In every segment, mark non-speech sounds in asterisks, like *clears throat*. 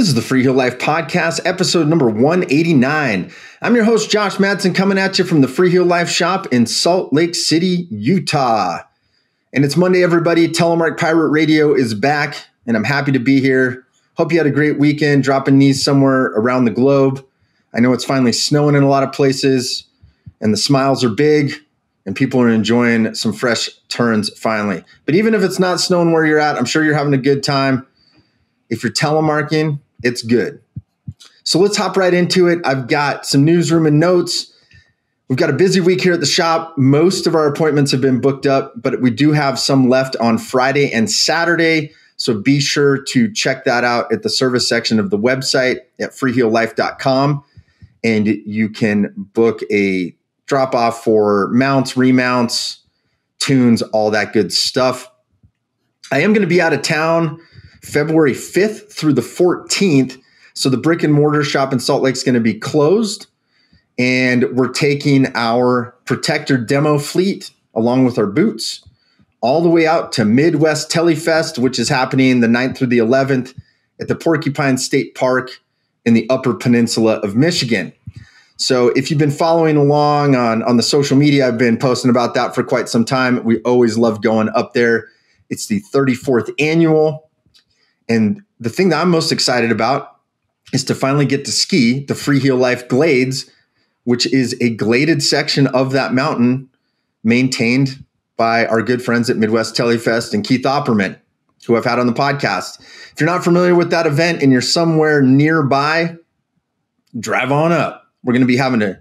This is the Free Heel Life Podcast, episode number 189. I'm your host, Josh Madsen, coming at you from the Free Heel Life shop in Salt Lake City, Utah. And it's Monday, everybody. Telemark Pirate Radio is back, and I'm happy to be here. Hope you had a great weekend dropping knees somewhere around the globe. I know it's finally snowing in a lot of places, and the smiles are big, and people are enjoying some fresh turns finally. But even if it's not snowing where you're at, I'm sure you're having a good time. If you're telemarking, it's good. So let's hop right into it. I've got some newsroom and notes. We've got a busy week here at the shop. Most of our appointments have been booked up, but we do have some left on Friday and Saturday. So be sure to check that out at the service section of the website at freeheellife.com. And you can book a drop off for mounts, remounts, tunes, all that good stuff. I am going to be out of town February 5th through the 14th. So the brick and mortar shop in Salt Lake is going to be closed. And we're taking our protector demo fleet along with our boots all the way out to Midwest Telefest, which is happening the 9th through the 11th at the Porcupine State Park in the Upper Peninsula of Michigan. So if you've been following along on, on the social media, I've been posting about that for quite some time. We always love going up there. It's the 34th annual. And the thing that I'm most excited about is to finally get to ski the Free Heel Life Glades, which is a gladed section of that mountain maintained by our good friends at Midwest Telefest and Keith Opperman, who I've had on the podcast. If you're not familiar with that event and you're somewhere nearby, drive on up. We're going to be having a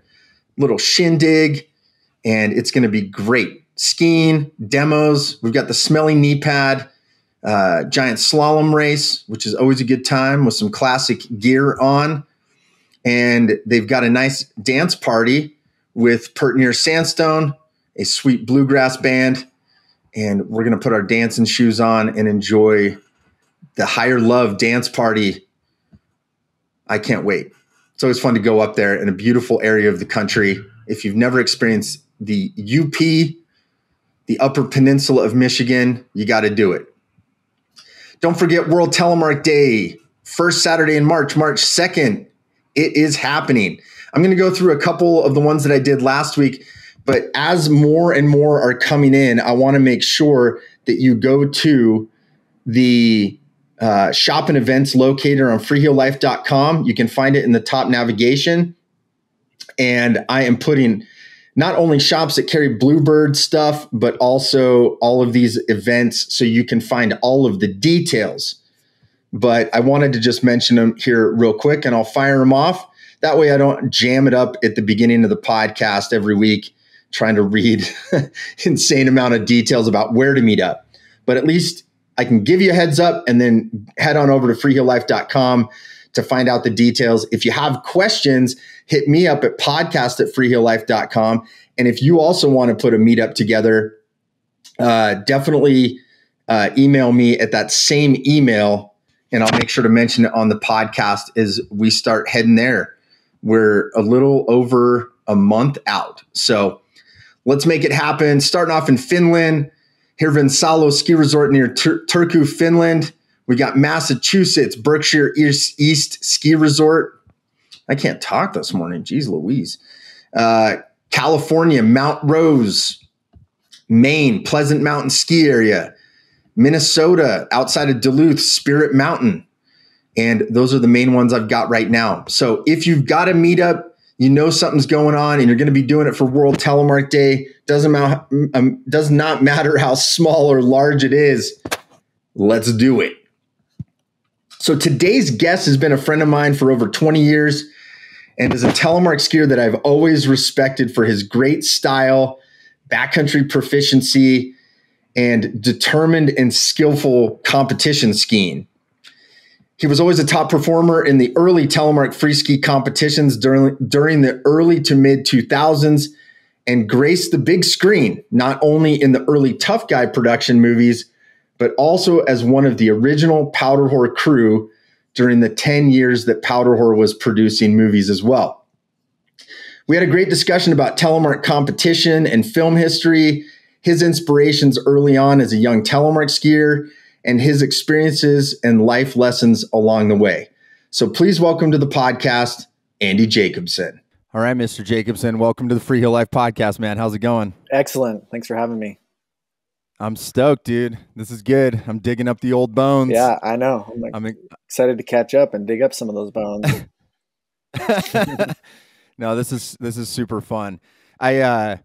little shindig and it's going to be great. Skiing, demos, we've got the smelly knee pad uh, giant slalom race, which is always a good time with some classic gear on. And they've got a nice dance party with Pert Near Sandstone, a sweet bluegrass band. And we're going to put our dancing shoes on and enjoy the Higher Love dance party. I can't wait. It's always fun to go up there in a beautiful area of the country. If you've never experienced the UP, the Upper Peninsula of Michigan, you got to do it. Don't forget World Telemark Day, first Saturday in March, March 2nd. It is happening. I'm going to go through a couple of the ones that I did last week, but as more and more are coming in, I want to make sure that you go to the uh, shop and events locator on freeheellife.com. You can find it in the top navigation. And I am putting not only shops that carry Bluebird stuff, but also all of these events so you can find all of the details. But I wanted to just mention them here real quick and I'll fire them off. That way I don't jam it up at the beginning of the podcast every week trying to read *laughs* insane amount of details about where to meet up. But at least I can give you a heads up and then head on over to freeheellife.com to find out the details. If you have questions, hit me up at podcast at freeheellife.com. And if you also want to put a meetup together, uh, definitely uh, email me at that same email, and I'll make sure to mention it on the podcast as we start heading there. We're a little over a month out. So let's make it happen. Starting off in Finland, Hirvensalo Ski Resort near Tur- Turku, Finland. We got Massachusetts, Berkshire East, East Ski Resort. I can't talk this morning. Jeez Louise. Uh, California, Mount Rose, Maine, Pleasant Mountain Ski Area, Minnesota, outside of Duluth, Spirit Mountain. And those are the main ones I've got right now. So if you've got a meetup, you know something's going on, and you're going to be doing it for World Telemark Day. Doesn't matter. Um, does not matter how *laughs* small or large it is. Let's do it. So today's guest has been a friend of mine for over 20 years and is a telemark skier that I've always respected for his great style, backcountry proficiency, and determined and skillful competition skiing. He was always a top performer in the early telemark free ski competitions during, during the early to mid 2000s and graced the big screen, not only in the early Toughguy production movies, but also as one of the original Powderwhore crew during the 10 years that Powderwhore was producing movies as well. We had a great discussion about telemark competition and film history, his inspirations early on as a young telemark skier, and his experiences and life lessons along the way. So please welcome to the podcast, Andy Jacobsen. All right, Mr. Jacobsen, welcome to the Free Heel Life podcast, man. How's it going? Excellent. Thanks for having me. I'm stoked, dude. This is good. I'm digging up the old bones. Yeah, I know. I'm, like I'm excited to catch up and dig up some of those bones. *laughs* *laughs* no, this is this is super fun. I uh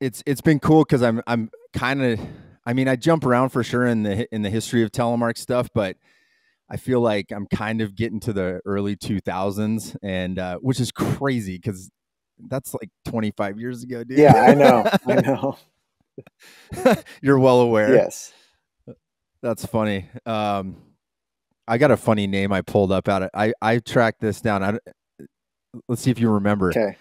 it's it's been cool cuz I'm I'm kind of I mean, I jump around for sure in the in the history of telemark stuff, but I feel like I'm kind of getting to the early 2000s and uh which is crazy cuz that's like 25 years ago, dude. Yeah, I know. *laughs* I know. *laughs* You're well aware. Yes. That's funny. Um, I got a funny name I pulled up out of I I tracked this down. I, let's see if you remember. Okay.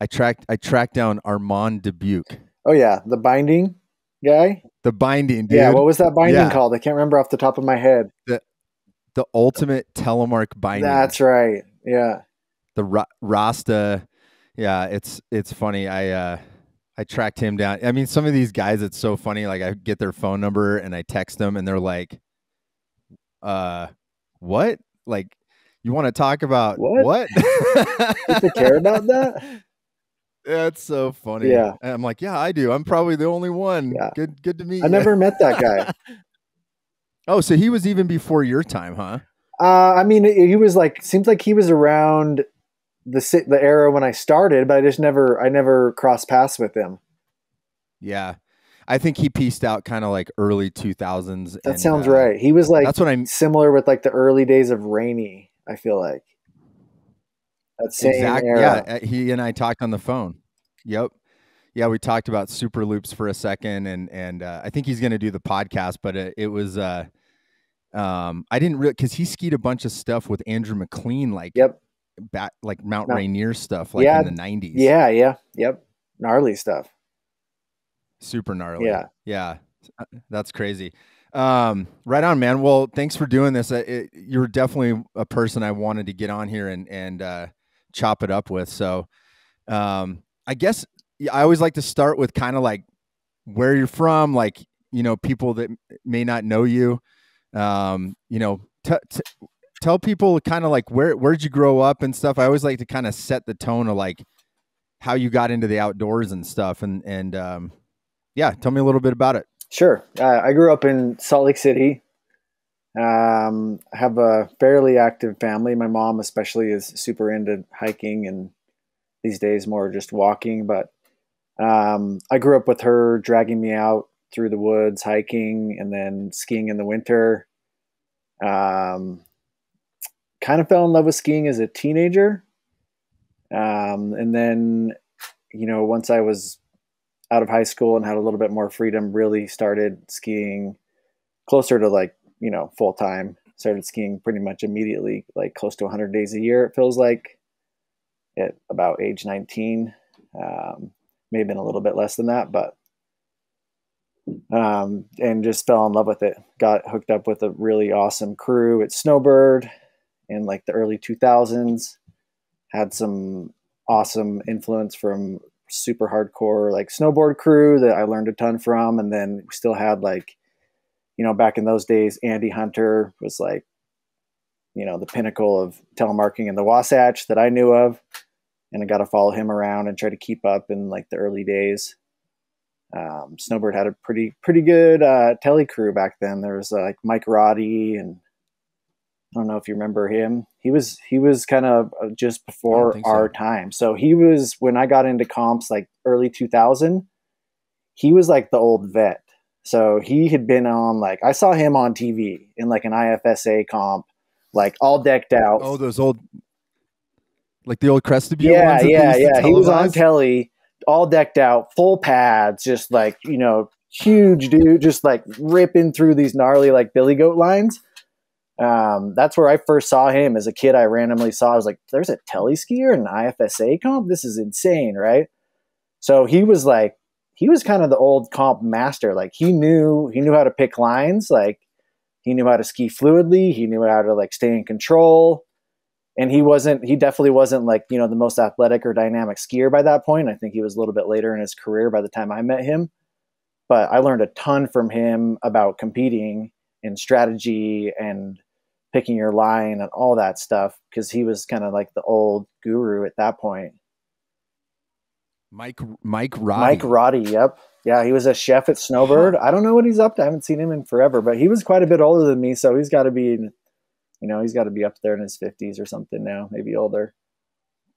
I tracked I tracked down Armand Dubuque. Oh yeah, the binding guy. The binding, dude. Yeah, what was that binding yeah. called? I can't remember off the top of my head. The the ultimate telemark binding. That's right. Yeah. The Ra- Rasta. Yeah, it's it's funny. I uh I tracked him down. I mean, some of these guys, it's so funny. Like, I get their phone number and I text them, and they're like, "Uh, what? Like, you want to talk about what? what? *laughs* People care about that? *laughs* That's so funny. Yeah, and I'm like, yeah, I do. I'm probably the only one. Yeah. Good, good to meet. I you. never met that guy. *laughs* oh, so he was even before your time, huh? Uh, I mean, he was like, seems like he was around the the era when I started, but I just never I never crossed paths with him. Yeah. I think he pieced out kind of like early 2000s. That and, sounds uh, right. He was like that's what I'm similar with like the early days of Rainey. I feel like that same exactly. Era. Yeah, uh, he and I talked on the phone. Yep. Yeah, we talked about super loops for a second, and and uh, I think he's going to do the podcast. But it, it was, uh, um, I didn't really because he skied a bunch of stuff with Andrew McLean, like yep, back like Mount Rainier stuff, like yeah, in the nineties. Yeah, yeah, yep, gnarly stuff. Super gnarly. Yeah, yeah, uh, that's crazy. Um, right on, man. Well, thanks for doing this. It, you're definitely a person I wanted to get on here and and uh, chop it up with. So, um, I guess I always like to start with kind of like where you're from, like you know, people that may not know you. Um, you know, tell people kind of like where where'd you grow up and stuff. I always like to kind of set the tone of like how you got into the outdoors and stuff. And and um, yeah, tell me a little bit about it. Sure. Uh, I grew up in Salt Lake City. Um, have a fairly active family. My mom, especially, is super into hiking and these days more just walking. But um, I grew up with her dragging me out through the woods, hiking, and then skiing in the winter. Um, kind of fell in love with skiing as a teenager. Um, and then, you know, once I was out of high school and had a little bit more freedom, really started skiing closer to like, you know, full time. Started skiing pretty much immediately, like close to 100 days a year, it feels like, at about age 19. Um, may have been a little bit less than that, but um, and just fell in love with it. Got hooked up with a really awesome crew at Snowbird in like the early 2000s. Had some awesome influence from super hardcore like snowboard crew that I learned a ton from, and then we still had like, you know, back in those days, Andy Hunter was like, you know, the pinnacle of telemarking in the Wasatch that I knew of, and I got to follow him around and try to keep up in like the early days. Um, Snowbird had a pretty pretty good uh, tele crew back then. There was uh, like Mike Roddy and I don't know if you remember him. He was he was kind of uh, just before our so. time. So he was when I got into comps like early 2000. He was like the old vet. So he had been on like I saw him on TV in like an IFSA comp, like all decked out. Oh, those old, like the old Crested Yeah, yeah, yeah. He was on telly, all decked out, full pads, just like you know, huge dude, just like ripping through these gnarly like billy goat lines um, that's where I first saw him as a kid. I randomly saw, I was like, there's a tele skier in an IFSA comp. This is insane, right? So he was like, he was kind of the old comp master. Like he knew, he knew how to pick lines. Like he knew how to ski fluidly. He knew how to like stay in control. And he wasn't, he definitely wasn't like, you know, the most athletic or dynamic skier by that point. I think he was a little bit later in his career by the time I met him. But I learned a ton from him about competing and strategy and picking your line and all that stuff because he was kind of like the old guru at that point. Mike Mike Roddy. Mike Roddy, yep. Yeah, he was a chef at Snowbird. I don't know what he's up to. I haven't seen him in forever, but he was quite a bit older than me, so he's got to be, you know, he's got to be up there in his fifties or something now, maybe older.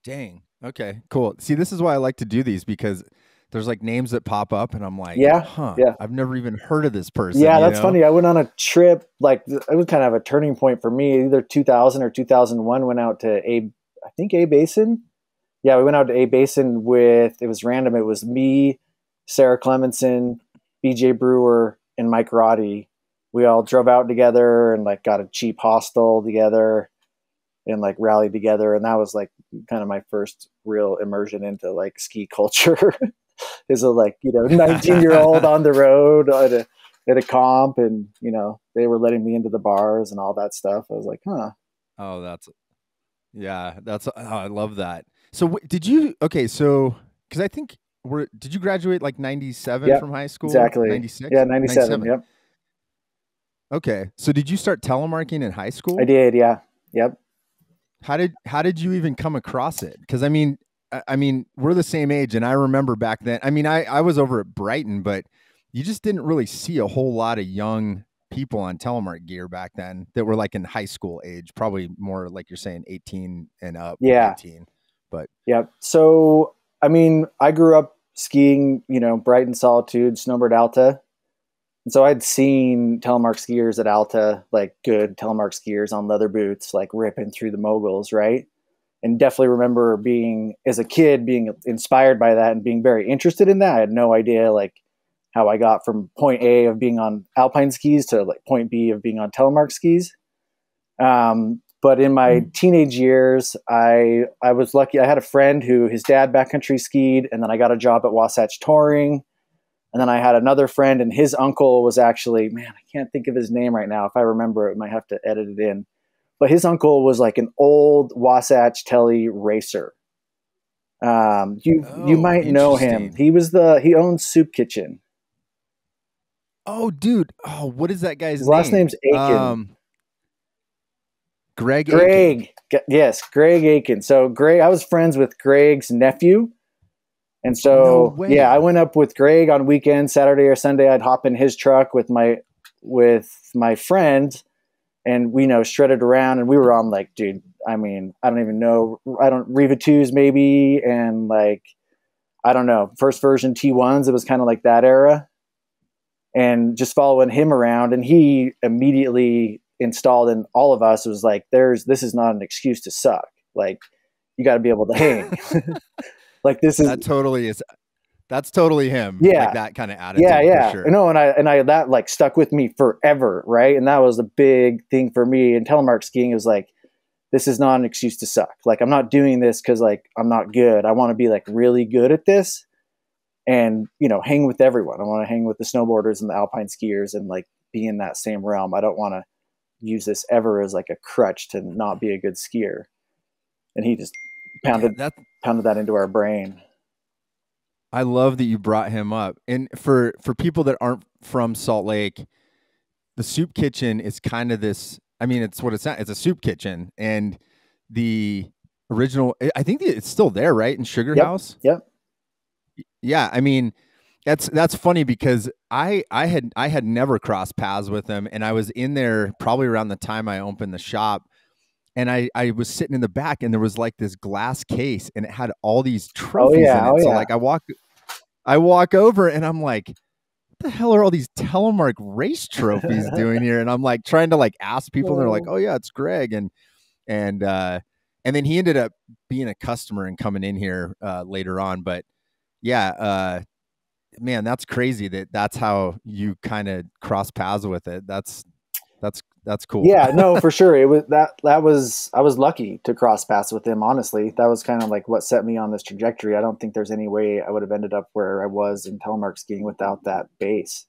Dang. Okay. Cool. See, this is why I like to do these because there's like names that pop up, and I'm like, Yeah, huh, yeah. I've never even heard of this person. Yeah, that's know? funny. I went on a trip, like it was kind of a turning point for me. Either 2000 or 2001, went out to a, I think A Basin. Yeah, we went out to A Basin with it was random. It was me, Sarah Clemenson, BJ Brewer, and Mike Roddy. We all drove out together and like got a cheap hostel together, and like rallied together. And that was like kind of my first real immersion into like ski culture. *laughs* *laughs* As a like you know *laughs* 19 year old on the road at a at a comp and you know they were letting me into the bars and all that stuff i was like huh Oh, that's yeah. That's oh, I love that. So w- did you? Okay, so because I think we're did you graduate like '97 Yeah, from high school? exactly '96. yeah 97, yep Okay, so did you start telemarketing in high school? i did yeah yep How did how did you even come across it? Because I mean, I, mean, we're the same age, and I remember back then. I mean, I I was over at Brighton, but you just didn't really see a whole lot of young people on telemark gear back then that were like in high school age, probably more like you're saying 18 and up. Yeah. 18. But yeah. so i mean i grew up skiing you know brighton solitude snowbird alta and so i'd seen telemark skiers at alta like good telemark skiers on leather boots like ripping through the moguls right and definitely remember being as a kid being inspired by that and being very interested in that. I had no idea like how i got from point a of being on alpine skis to like point b of being on telemark skis. Um, but in my teenage years i i was lucky. I had a friend who his dad backcountry skied and then i got a job at wasatch touring. And then i had another friend and his uncle was actually man i can't think of his name right now. If i remember it I might have to edit it in but his uncle was like an old wasatch telly racer um, you you Oh, might know him he was the he owns soup kitchen Oh, dude. Oh, what is that guy's his last name? name's aiken Um, Greg. Aiken. Greg. G- Yes, Greg Aiken. So Greg, I was friends with Greg's nephew. And so No yeah, I went up with Greg on weekends, Saturday or Sunday. I'd hop in his truck with my with my friend and we you know shredded around and we were on like, dude, I mean, I don't even know I don't Riva twos maybe and like I don't know, first version T ones, it was kind of like that era. And just following him around and he immediately installed in all of us was like there's this is not an excuse to suck like you got to be able to hang *laughs* *laughs* like this is That totally is. That's totally him. Yeah. Like that kind of attitude. yeah yeah For sure. no and i and i that like stuck with me forever right and that was a big thing for me and telemark skiing It was like this is not an excuse to suck like i'm not doing this because like i'm not good i want to be like really good at this and you know hang with everyone i want to hang with the snowboarders and the alpine skiers and like be in that same realm i don't want to use this ever as like a crutch to not be a good skier and he just pounded That pounded that into our brain I love that you brought him up. And for for people that aren't from Salt Lake, the soup kitchen is kind of this. I mean, it's what it's not. It's a soup kitchen, and the original. I think it's still there, right in Sugar Yep. House. Yep. Yeah, I mean, that's that's funny because I I had I had never crossed paths with him, and I was in there probably around the time I opened the shop, and I I was sitting in the back, and there was like this glass case, and it had all these trophies oh, yeah, in it. oh, so yeah. like I walk, I walk over, and I'm like. What the hell are all these telemark race trophies *laughs* doing here? And I'm like trying to like ask people, and they're like, "Oh yeah, it's Greg," and and uh, and then he ended up being a customer and coming in here uh, later on. But yeah, uh, man, that's crazy that that's how you kind of cross paths with it. That's that's that's cool. Yeah, no, for sure. It was that that was I was lucky to cross paths with him, honestly. That was kind of like what set me on this trajectory. I don't think there's any way I would have ended up where I was in telemark skiing without that base.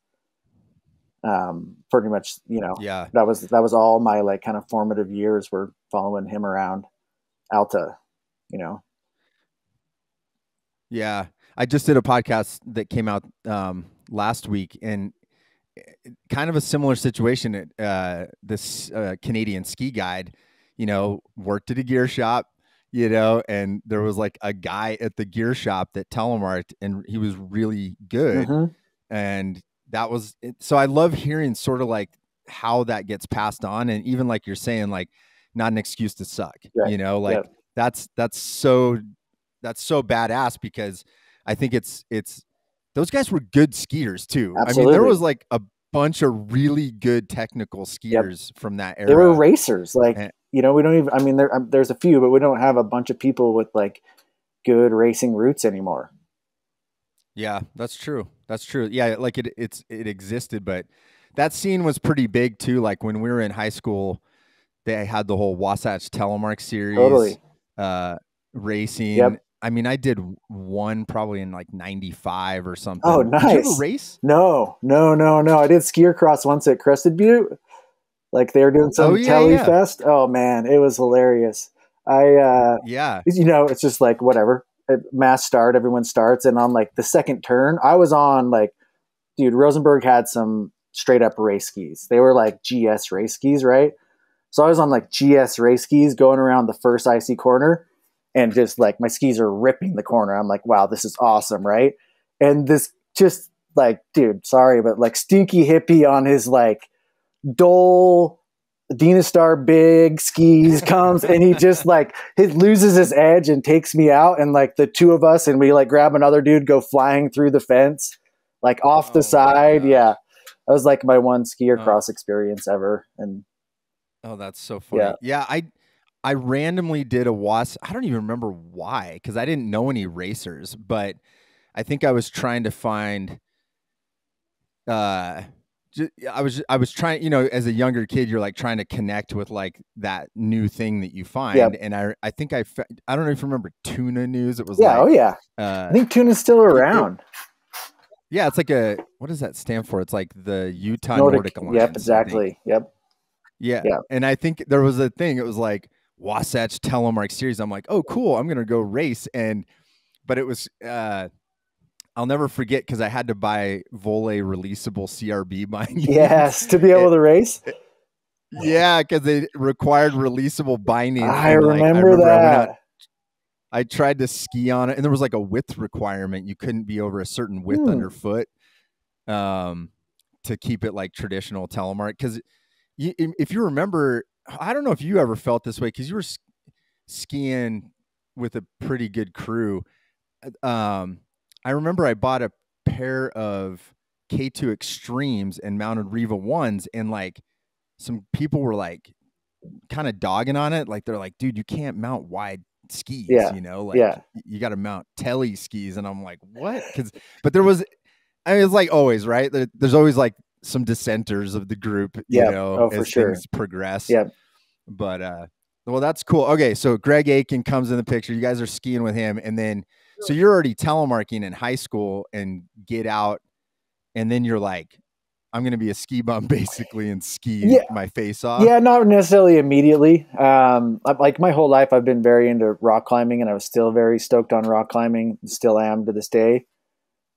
Um, pretty much, you know, yeah, that was that was all my like kind of formative years were following him around Alta, you know. yeah. I just did a podcast that came out um, last week, and kind of a similar situation at uh, this uh, Canadian ski guide, you know, worked at a gear shop, you know, and there was like a guy at the gear shop that telemarked and he was really good. Mhm. And that was so I love hearing sort of like how that gets passed on. And even like you're saying, like, not an excuse to suck, Right. you know, like Yep. that's, that's so, that's so badass because I think it's, it's, those guys were good skiers too. I mean, there was like a bunch of really good technical skiers from that era. They were racers. Like, Eh. you know, we don't even, I mean, there, um, there's a few, but we don't have a bunch of people with like good racing roots anymore. Yeah, that's true. That's true. Yeah, like it it's it existed, but that scene was pretty big too. Like when we were in high school, they had the whole Wasatch Telemark series Totally. uh racing. Yep. I mean, I did one probably in like 95 or something. Oh, Did you ever nice. race? No, no, no, no. I did skier cross once at Crested Butte. Like they were doing some Oh, yeah, telly yeah. fest. Oh man, it was hilarious. I uh Yeah. you know, it's just like whatever. Mass start, everyone starts, and on like the second turn, I was on like, dude, Rosenberg had some straight up race skis. They were like GS race skis, right? So I was on like GS race skis going around the first icy corner, and just like my skis are ripping the corner. I'm like, wow, this is awesome, right? And this just like, dude, sorry, but like stinky hippie on his like dull Star big skis comes and he just *laughs* like he loses his edge and takes me out and like the two of us and we like grab another dude go flying through the fence like off Oh, the side yeah that was like my one skier Oh. cross experience ever and Oh, that's so funny. Yeah. Yeah, I I randomly did a was I don't even remember why because I didn't know any racers, but I think I was trying to find. Uh, I was I was trying, you know, as a younger kid, you're like trying to connect with like that new thing that you find, Yep. and I I think I I don't know if you remember Tuna News. It was yeah oh yeah uh, i think tuna's still around yeah, it's like a what does that stand for? It's like the Utah Nordic, Alliance. I yep exactly yep Yeah. Yeah. And I think there was a thing, it was like Wasatch Telemark series. I'm like, oh, cool. I'm going to go race. And, but it was, uh, I'll never forget because I had to buy Voile releasable CRB bindings. *laughs* yes to be able to race yeah. Because they required releasable bindings. i and, like, remember I went that out- I tried to ski on it, and there was like a width requirement. You couldn't be over a certain width Hmm. underfoot um, to keep it like traditional telemark. Because you, if you remember, I don't know if you ever felt this way because you were skiing with a pretty good crew. Um, I remember I bought a pair of K2 Extremes and mounted Riva ones, and like some people were like kind of dogging on it. Like they're like, dude, you can't mount wide skis, Yeah, you know, like yeah. you got to mount telly skis. And I'm like, what? Because, but there was, I mean, it's like always, right? There's always like some dissenters of the group, you Yeah. know, Oh, as sure. things progress. Yep. But, uh, well, that's cool. Okay. So Greg Aiken comes in the picture. You guys are skiing with him. And then, so you're already telemarking in high school and get out. And then you're like, I'm going to be a ski bum *laughs* basically and ski Yeah. my face off. Yeah, not necessarily immediately. Um, like my whole life, I've been very into rock climbing, and I was still very stoked on rock climbing. Still am to this day.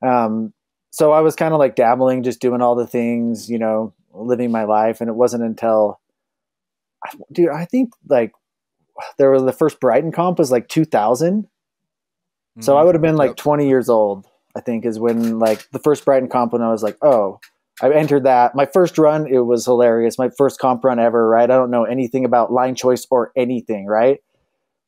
Um, so I was kind of like dabbling, just doing all the things, you know, living my life. And it wasn't until, I- dude, I think like there was the first Brighton comp was like 2000. So I Mhm. would have been like Yep. 20 years old, I think, is when like the first Brighton comp when I was like, oh, I entered that. My first run, it was hilarious. My first comp run ever, right? I don't know anything about line choice or anything, right?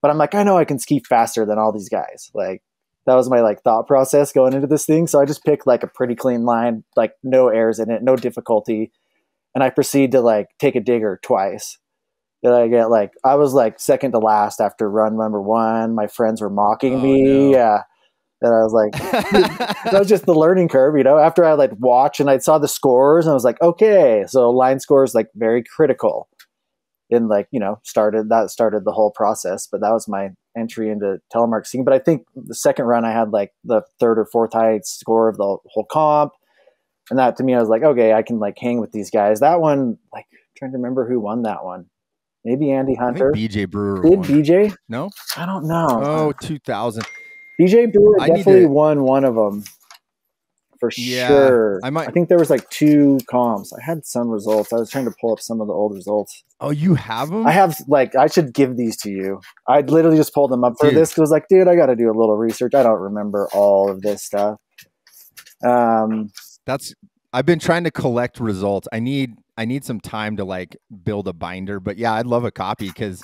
But I'm like, I know I can ski faster than all these guys. Like that was my like thought process going into this thing. So I just picked like a pretty clean line, like no errors in it, no difficulty. And I proceed to like take a digger twice. Did I get like I was like second to last after run number one. My friends were mocking Oh, me. no. Yeah. And I was like, *laughs* that was just the learning curve, you know. After I like watch and I saw the scores, and I was like, okay, so line scores like very critical. And like you know, started that started the whole process. But that was my entry into telemark skiing. But I think the second run, I had like the third or fourth highest score of the whole comp, and that to me, I was like, okay, I can like hang with these guys. That one, like, trying to remember who won that one. Maybe Andy Hunter. BJ Brewer Did won. BJ? no? I don't know. Oh, 2000. BJ Brewer I definitely to- won one of them for Yeah, sure. I might- I think there was like two comps. I had some results. I was trying to pull up some of the old results. Oh, you have them? I have like I should give these to you. I literally just pulled them up for Dude. this. 'cause I was like, dude, I got to do a little research. I don't remember all of this stuff. Um, That's I've been trying to collect results. I need I need some time to like build a binder, but yeah, I'd love a copy because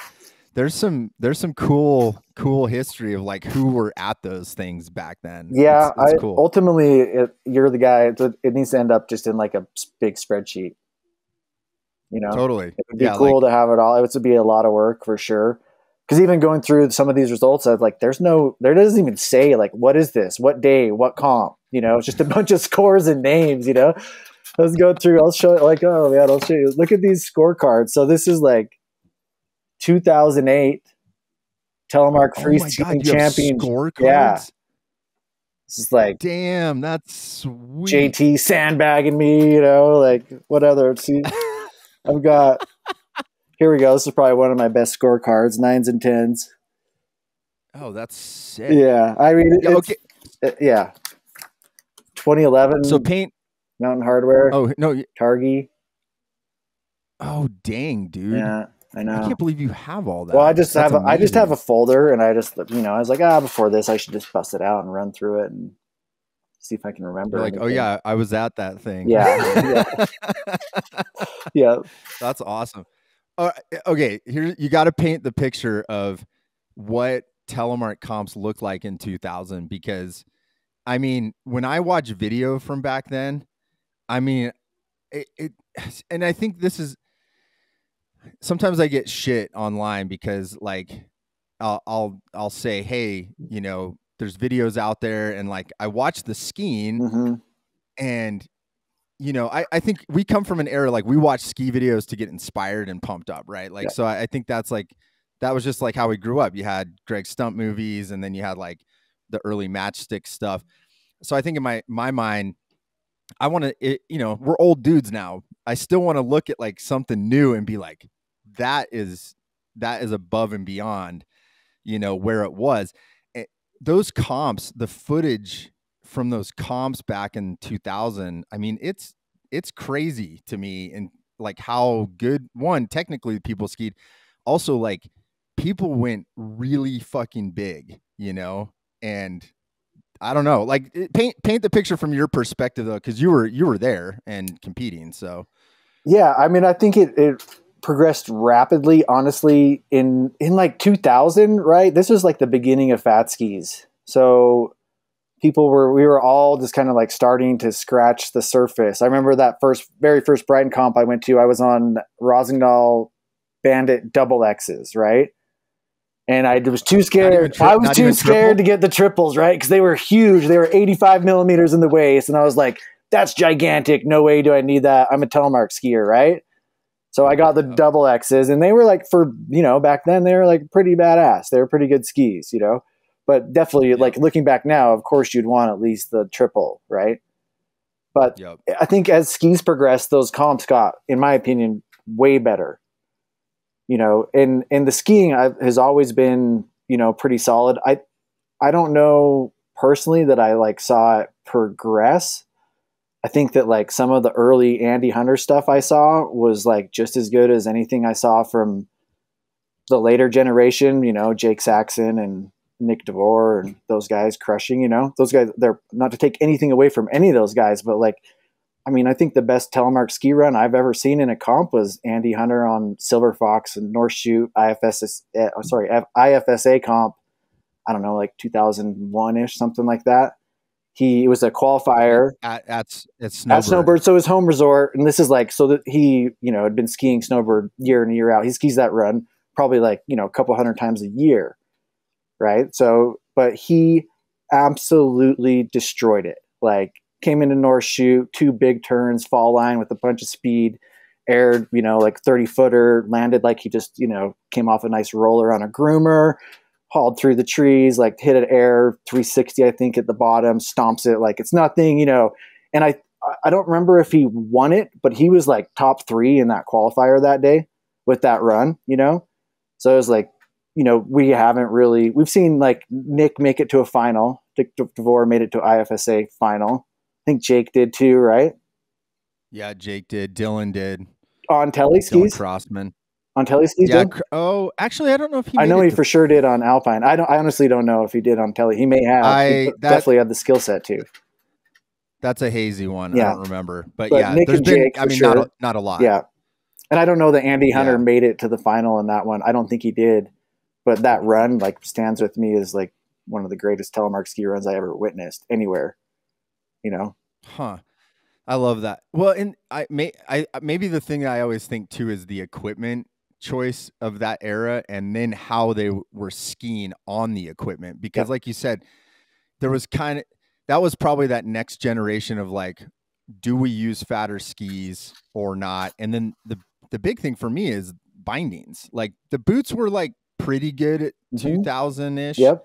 there's some there's some cool cool history of like who were at those things back then. yeah, it's, it's I cool. ultimately it, you're the guy. It, it needs to end up just in like a big spreadsheet. You know, totally. It would be Yeah, cool like, to have it all. It would be a lot of work for sure. Because even going through some of these results, I was like, there's no, there doesn't even say like, what is this? What day? What comp? You know, it's just a *laughs* bunch of scores and names. You know, let's go through. I'll show you. Like, oh man, I'll show you. Look at these scorecards. So this is like 2008 Telemark oh Free god, Champion. Yeah. This is like Damn, that's sweet. JT sandbagging me. You know, like what other? See, *laughs* I've got. Here we go. This is probably one of my best scorecards, nines and tens. Oh, that's sick. Yeah, I mean, Yeah, okay. uh, yeah. 2011 So paint. Mountain Hardwear, Oh no. Targi. Oh dang, dude. Yeah, I I can't believe you have all that. Well, I just That's have a, I just have a folder, and I just you know I was like ah before this I should just bust it out and run through it and see if I can remember. You're like, oh yeah, I was at that thing. Yeah, *laughs* *laughs* yeah. That's awesome. Uh, okay, here you got to paint the picture of what telemark comps looked like in 2000 because I mean, when I watch video from back then, I mean, it, it and I think this is sometimes I get shit online because like I'll I'll I'll say, "Hey, you know, there's videos out there and like I watch the skiing hmm and you know I, I think we come from an era like we watch ski videos to get inspired and pumped up right? Like Yeah. so I, I think that's like that was just like how we grew up. You had greg stump movies and then you had like the early matchstick stuff. So i think in my my mind i want to you know we're old dudes now i still want to look at like something new and be like that is that is above and beyond you know where it was. Eh, those comps the footage from those comps back in 2000 i mean it's it's crazy to me and like how good one technically people skied also like people went really fucking big you know? And i don't know like paint paint the picture from your perspective though because you were you were there and competing so Yeah, I mean, I think it, it progressed rapidly. Honestly, in in like 2000, right? This was like the beginning of fat skis. So people were we were all just kind of like starting to scratch the surface. I remember that first very first Brighton comp I went to. I was on Rossignol Bandit double X's, right? And I was too scared. tri- I was too scared triple? to get the triples, right? Because they were huge. They were 85 millimeters in the waist, and I was like, "That's gigantic. No way do I need that. I'm a telemark skier, right?" So I got the double X's, and they were like for you know back then they were like pretty badass. They were pretty good skis, you know. But definitely, like looking back now, of course you'd want at least the triple, right? But yep I think as skis progressed, those comps got, in my opinion, way better. You know, and and the skiing has always been, you know, pretty solid. I I don't know personally that I like saw it progress. I think that like some of the early Andy Hunter stuff I saw was like just as good as anything I saw from the later generation. You know, Jake Saxon and Nick DeVore and those guys crushing. You know, those guys. They're not to take anything away from any of those guys, but like I mean, I think the best telemark ski run I've ever seen in a comp was Andy Hunter on Silver Fox and North Chute IFS. Oh, eh, sorry, IFSA comp. I don't know, like 2001 ish, something like that. He it was a qualifier at at, at snowbird. at Snowbird, so his home resort, and this is like so that he, you know, had been skiing snowbird year in and year out. He skis that run probably like you know a couple hundred times a year, right? So, but he absolutely destroyed it. Like came into North Chute, two big turns, fall line with a bunch of speed, aired, you know, like 30 footer, landed like he just, you know, came off a nice roller on a groomer, hauled through the trees, like hit an air 360, I think, at the bottom, stomps it like it's nothing, you know. And I, I don't remember if he won it, but he was like top three in that qualifier that day with that run, you know. So it was like, you know, we haven't really we've seen like Nick make it to a final. Nick DeVore made it to IFSA final. I think Jake did too, right? Yeah, Jake did. Dylan did. On telly Dylan skis. Crossman. On telly. Yeah. did? Oh, actually, I don't know if he. I know he to- for sure did on Alpine. I don't. I honestly don't know if he did on telly. He may have. I- that- definitely had the skill set too. That's a hazy one. Yeah. I don't remember, but, But yeah, Nick there's and been. Jake, I mean, not sure. a, not a lot. Yeah. And I don't know that Andy Hunter Yeah. made it to the final in that one. I don't think he did. But that run like stands with me as like one of the greatest telemark ski runs I ever witnessed anywhere. You know? Huh. I love that. Well, and I may I maybe the thing I always think too is the equipment choice of that era and then how they were skiing on the equipment because like you said there was kind of that was probably that next generation of like do we use fatter skis or not and then the the big thing for me is bindings like the boots were like pretty good at Mhm. 2000ish Yep.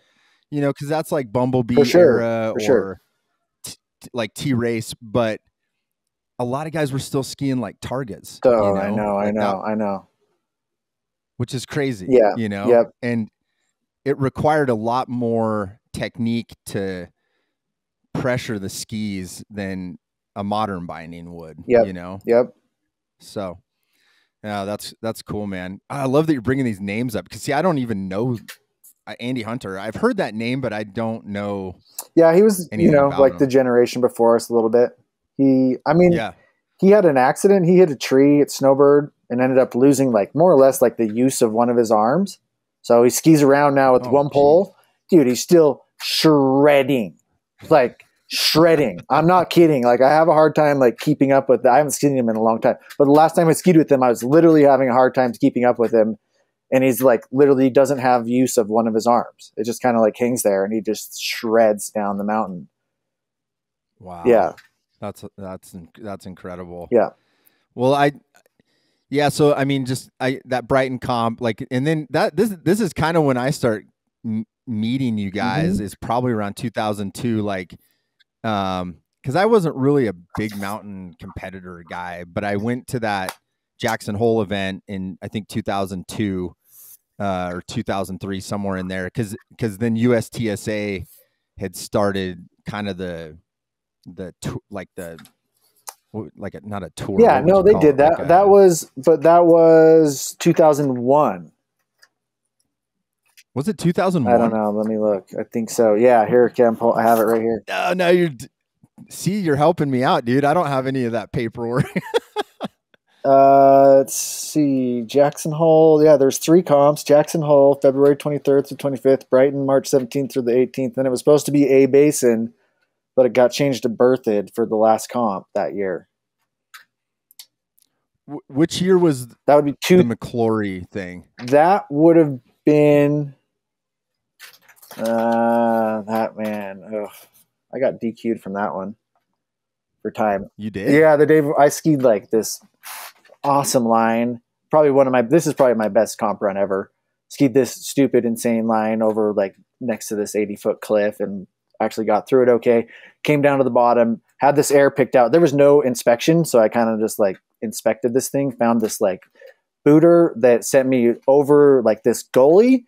you know, because that's like Bumblebee For sure, era for or sure. t- t- like T race, but a lot of guys were still skiing like Targas. So you I know, I like that- know, I know. Which is crazy. Yeah, you know, yep. and it required a lot more technique to pressure the skis than a modern binding would. Yeah. you know, Yep. so. Yeah, that's that's cool, man. I love that you're bringing these names up because see, I don't even know uh, Andy Hunter. I've heard that name, but I don't know. Yeah, he was, you know, like him. the generation before us a little bit. He I mean Yeah, he had an accident. He hit a tree at Snowbird and ended up losing like more or less like the use of one of his arms. So he skis around now with Oh, one pole. Dude, he's still shredding. Like shredding. I'm not kidding. Like I have a hard time like keeping up with I haven't skied him in a long time. But the last time I skied with him, I was literally having a hard time keeping up with him. And he's like literally doesn't have use of one of his arms. It just kind of like hangs there and he just shreds down the mountain. wow. Yeah. That's that's that's incredible. Yeah. Well, I yeah, so I mean just I that Brighton comp like and then that this this is kind of when I start m- meeting you guys Mm-hmm. is probably around 2002 like um cuz I wasn't really a big mountain competitor guy, but I went to that Jackson Hole event in I think 2002 uh or 2003 somewhere in there cuz cuz then USTSA had started kind of the the like the like a, not a tour. Yeah, no, they did it? that. Like a- that was, but that was 2001. was it 2001. I don't know. Let me look. I think so. Yeah, here, Cam, pull- I have it right here. No, no, you're. See, you're helping me out, dude. I don't have any of that paperwork. *laughs* Uh, let's see. Jackson Hole. Yeah, there's three comps. Jackson Hole, February 23rd through 25th. Brighton, March 17th through the 18th. Then it was supposed to be A Basin, but it got changed to Berthoud for the last comp that year. Which year was That would be the two. McClory thing? That would have been. Uh, that man. Ugh, I got DQ'd from that one for time. You did? Yeah, the day I skied like this awesome line. Probably one of my. This is probably my best comp run ever. Skied this stupid, insane line over like next to this eighty foot cliff, and actually got through it okay. Came down to the bottom, had this air picked out. There was no inspection, so I kind of just like inspected this thing. Found this like booter that sent me over like this gully.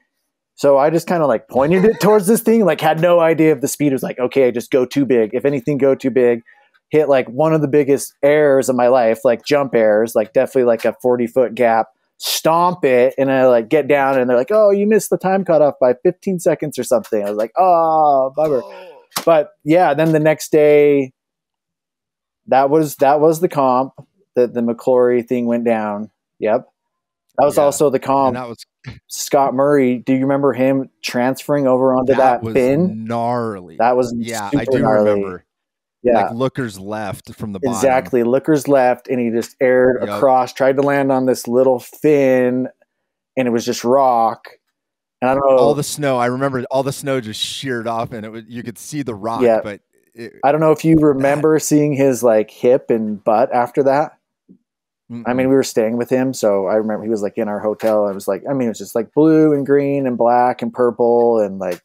So I just kind of like pointed it *laughs* towards this thing, like had no idea if the speed It was like, okay, just go too big. If anything, go too big hit like one of the biggest errors of my life, like jump errors, like definitely like a 40 foot gap, stomp it, and I like get down and they're like, oh, you missed the time cutoff by 15 seconds or something. I was like, oh, bummer. Oh. But yeah, then the next day, that was that was the comp that the McClory thing went down. Yep. That was Yeah. also the comp. And that was Scott Murray, do you remember him transferring over onto that, was bin? gnarly. That was yeah, I do gnarly. remember. Yeah. Like lookers left from the bottom. Exactly. Lookers left and he just aired Yep. across, tried to land on this little fin, and it was just rock. And I don't know All the snow. I remember all the snow just sheared off, and it was you could see the rock. Yeah. But it, I don't know if you remember seeing his like hip and butt after that. I mean, we were staying with him, so I remember he was like in our hotel. I was like, I mean, it was just like blue and green and black and purple, and like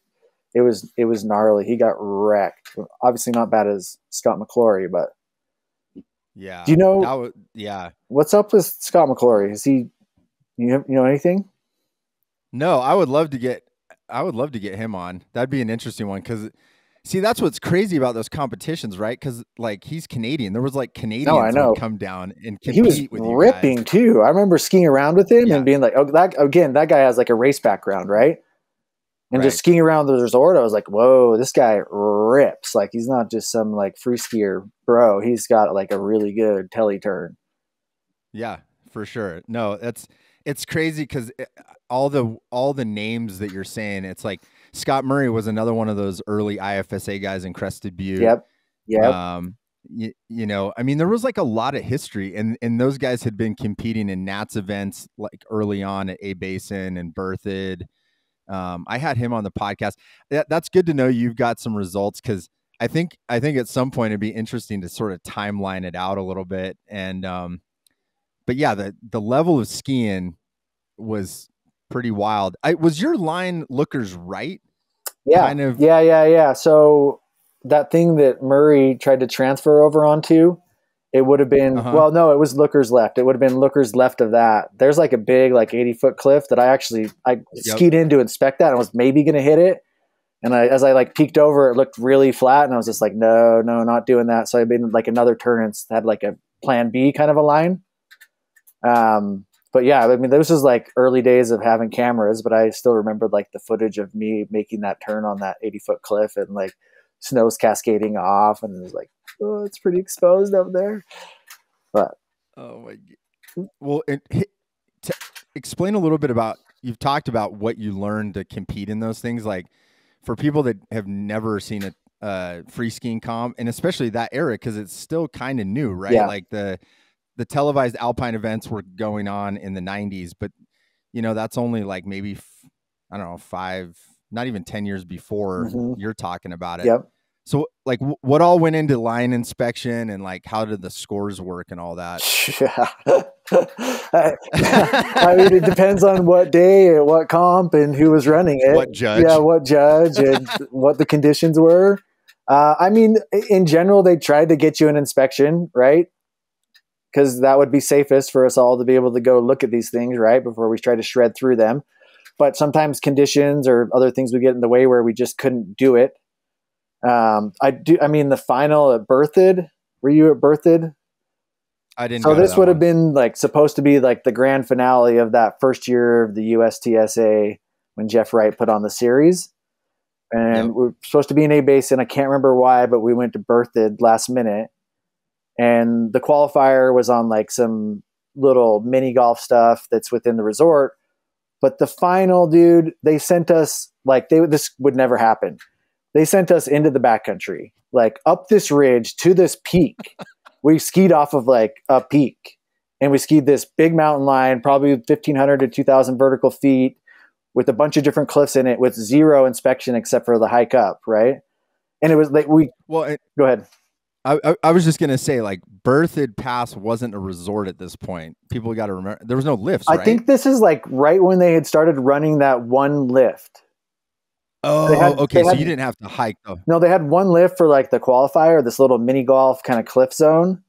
it was it was gnarly. He got wrecked. Obviously, not bad as Scott McClory, but yeah. do you know was, yeah. what's up with Scott McClory? Is he you have, you know anything? No, I would love to get I would love to get him on. That'd be an interesting one because See, that's what's crazy about those competitions, right? Because like he's Canadian. There was like Canadians No, I know. come down and compete he was with you ripping too. I remember skiing around with him Yeah. and being like, "Oh, that again, that guy has like a race background, right?" And just skiing around the resort, I was like, "Whoa, this guy rips! Like he's not just some like free skier, bro. He's got like a really good telly turn." Yeah, for sure. No, that's it's crazy because all the all the names that you're saying, it's like Scott Murray was another one of those early IFSA guys in Crested Butte. Yep, yep. Um, you, you know, I mean, there was like a lot of history, and and those guys had been competing in Nats events like early on at A Basin and Berthoud. Um, I had him on the podcast. That, that's good to know you've got some results because I think I think at some point it'd be interesting to sort of timeline it out a little bit. And um, but yeah, the the level of skiing was pretty wild. I was your line lookers right? yeah, kind of- yeah, yeah, yeah. So that thing that Murray tried to transfer over onto, it would have been Uh-huh. well, no, it was Looker's left. It would have been Looker's left of that. There's like a big, like 80 foot cliff that I actually I skied in to inspect that and was maybe gonna hit it. And I, as I like peeked over, it looked really flat, and I was just like, no, no, not doing that. So I made like another turn and had like a plan B kind of a line. Um, but yeah, I mean, this was like early days of having cameras, but I still remembered like the footage of me making that turn on that 80 foot cliff and like snow's cascading off, and it was like, oh, it's pretty exposed up there. But Oh my! Well, and to explain a little bit about you've talked about what you learned to compete in those things. Like for people that have never seen a uh, free skiing comp, and especially that era, because it's still kind of new, right? Yeah. Like the the televised alpine events were going on in the '90s, but you know that's only like maybe f- I don't know five, not even ten years before Mhm. you're talking about it. yep. So, like, w- what all went into line inspection, and like, how did the scores work and all that? Yeah. I, *laughs* I mean, it depends on what day and what comp and who was running it. What judge? Yeah, what judge and *laughs* what the conditions were. Uh, I mean, in general, they tried to get you an inspection, right? Because that would be safest for us all to be able to go look at these things, right, before we try to shred through them. But sometimes conditions or other things would get in the way where we just couldn't do it. Um, I do. I mean, the final at Berthoud. Were you at Berthoud? I didn't. So this would have been like supposed to be like the grand finale of that first year of the USTSA when Jeff Wright put on the series. And Yep. we are supposed to be in A Basin. I can't remember why, but we went to Berthoud last minute. And the qualifier was on like some little mini golf stuff that's within the resort. But the final, dude, they sent us like they this would never happen. They sent us into the backcountry, like up this ridge to this peak. *laughs* we skied off of like a peak, and we skied this big mountain line, probably fifteen hundred to two thousand vertical feet, with a bunch of different cliffs in it, with zero inspection except for the hike up, right? And it was like we Well, it, go ahead. I, I I was just gonna say, like, Berthoud Pass wasn't a resort at this point. People got to remember there was no lifts. I right? think this is like right when they had started running that one lift. Oh, had- okay. they So you didn't have to hike though. No, they had one lift for like the qualifier, this little mini golf kind of cliff zone.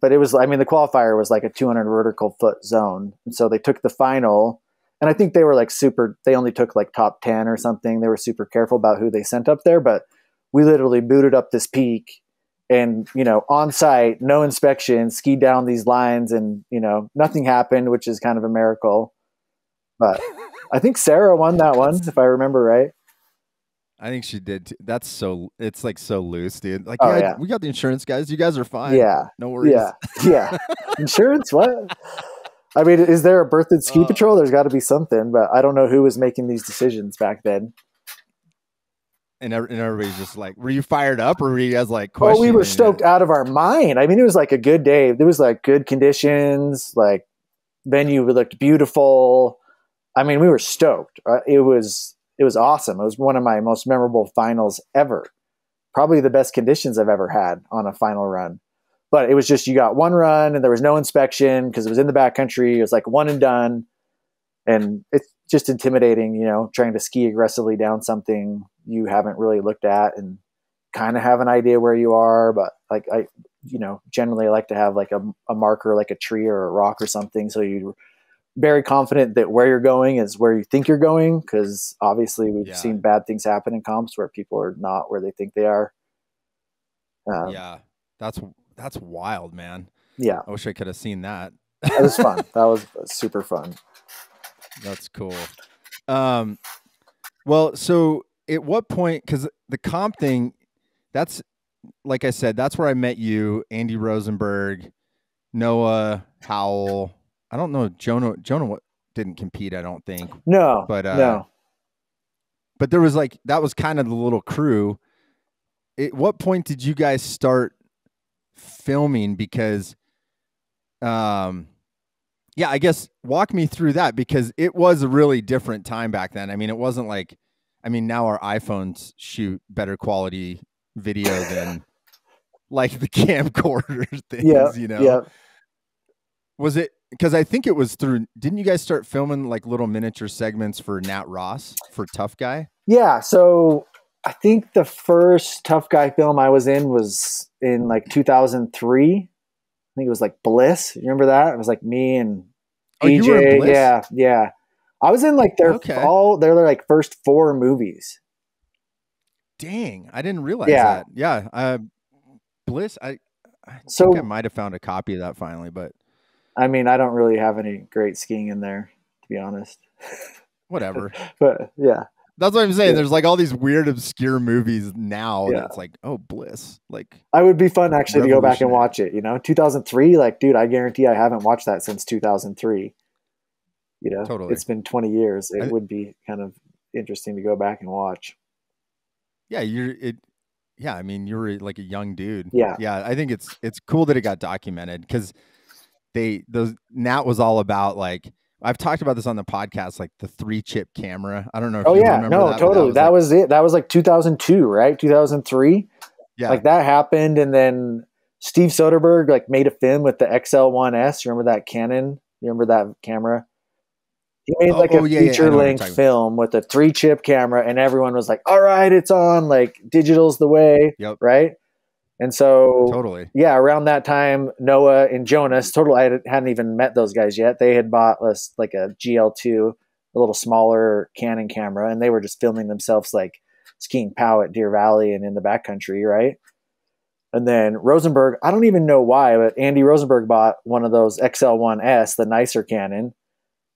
But it was, I mean, the qualifier was like a 200 vertical foot zone. And so they took the final, and I think they were like super, they only took like top 10 or something. They were super careful about who they sent up there. But we literally booted up this peak and, you know, on site, no inspection, skied down these lines, and, you know, nothing happened, which is kind of a miracle. But I think Sarah won that one, if I remember right. I think she did. Too. That's so. It's like so loose, dude. Like, Oh, yeah, yeah. we got the insurance guys. You guys are fine. Yeah. no worries. Yeah, yeah. *laughs* Insurance? What? I mean, is there a Berthoud ski Uh, patrol? There's got to be something, but I don't know who was making these decisions back then. And, ev- and everybody's just like, were you fired up or were you guys like? Oh, we were questioning it? stoked out of our mind. I mean, it was like a good day. There was like good conditions. Like venue looked beautiful. I mean, we were stoked. Uh, It was it was awesome. It was one of my most memorable finals ever. Probably the best conditions I've ever had on a final run. But it was just you got one run and there was no inspection because it was in the backcountry. It was like one and done, and it's just intimidating. You know, trying to ski aggressively down something you haven't really looked at and kind of have an idea where you are, but like I, you know, generally I like to have like a, a marker, like a tree or a rock or something, so you very confident that where you're going is where you think you're going because obviously we've Yeah. seen bad things happen in comps where people are not where they think they are. Um, yeah, that's that's wild, man. yeah, I wish I could have seen that. that was fun. *laughs* that was super fun. That's cool. Um, well, so at what point? Because the comp thing, that's like I said, that's where I met you, Andy Rosenberg, Noah Howell. I don't know Jonah. Jonah didn't compete, I don't think, No, but uh, no, but there was like that was kind of the little crew. At what point did you guys start filming? Because, um, yeah, I guess walk me through that because it was a really different time back then. I mean, it wasn't like, I mean, now our iPhones shoot better quality video *laughs* than like the camcorder *laughs* things. yeah, you know, yeah. was it? Because I think it was through. Didn't you guys start filming like little miniature segments for Nat Ross for Toughguy? Yeah, so I think the first Toughguy film I was in was in like 2003. I think it was like Bliss. You remember that? It was like me and Oh, you were in Bliss? Yeah, yeah. I was in like their Okay. all their like first four movies. Dang, I didn't realize Yeah. that. Yeah, uh, Bliss. I, I So- think I might have found a copy of that finally, but I mean, I don't really have any great skiing in there, to be honest. *laughs* whatever. But yeah, That's what I'm saying. Yeah. There's like all these weird, obscure movies now. Yeah. That's like, oh, Bliss. Like, I would be fun actually to go back and watch it. You know, 2003. Like, dude, I guarantee I haven't watched that since 2003. You know, Totally. it's been 20 years. It I- would be kind of interesting to go back and watch. yeah, you're it. Yeah, I mean, you were like a young dude. Yeah. yeah. I think it's it's cool that it got documented because they those Nat was all about like I've talked about this on the podcast, like the three chip camera. I don't know. if Oh you yeah, remember no, that, totally. That like- was it. That was like 2002, right? 2003. yeah. Like that happened, and then Steve Soderbergh like made a film with the XL1S. You remember that Canon? You remember that camera? He made Oh, like oh, a yeah, yeah, feature length talking about. film with a three chip camera, and everyone was like, "All right, it's on. Like digital's the way." Yep. Right. And so totally. yeah, around that time, Noah and Jonas, total, I hadn't- even met those guys yet. They had bought us like a GL2, a little smaller Canon camera, and they were just filming themselves like skiing POW at Deer Valley and in the backcountry, right? And then Rosenberg, I don't even know why, but Andy Rosenberg bought one of those XL1S, the nicer Canon.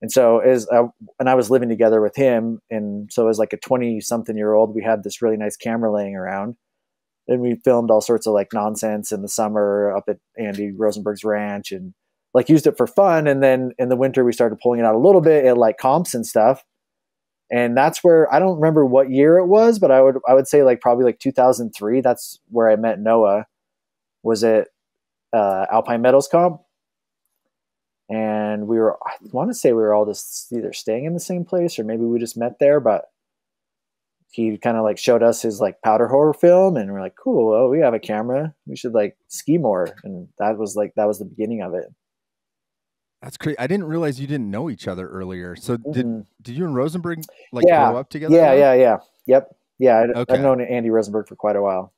And so as I, and I was living together with him, and so as like a 20 something year old, we had this really nice camera laying around and we filmed all sorts of like nonsense in the summer up at Andy Rosenberg's ranch and like used it for fun. And then in the winter, we started pulling it out a little bit at like comps and stuff. And that's where I don't remember what year it was, but I would I would say like probably like 2003. That's where I met Noah. Was it uh, Alpine Metals Comp? And we were I want to say we were all just either staying in the same place or maybe we just met there, but he kind of like showed us his like Powderwhore film and we're like cool well we have a camera we should like ski more and that was like that was the beginning of it That's crazy. I didn't realize you didn't know each other earlier. So did Mhm. did you and Rosenberg like Yeah. grow up together? yeah yeah yeah yep yeah Okay. i've known andy rosenberg for quite a while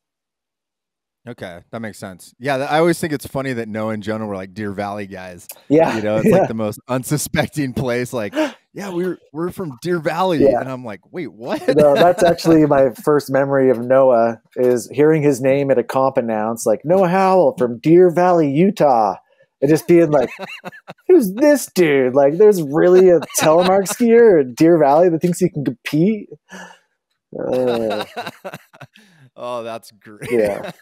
Okay, that makes sense. Yeah, I always think it's funny that Noah and Jonah were like Deer Valley guys. yeah You know, it's yeah. like the most *laughs* unsuspecting place. Like, *laughs* yeah, we're we're from Deer Valley, Yeah. and I'm like, wait, what? no, that's actually my first memory of Noah is hearing his name at a comp announce, like Noah Howell from Deer Valley, Utah, and just being like, *laughs* "Who's this dude? Like, there's really a telemark skier in Deer Valley that thinks he can compete." Uh, oh, that's great. Yeah.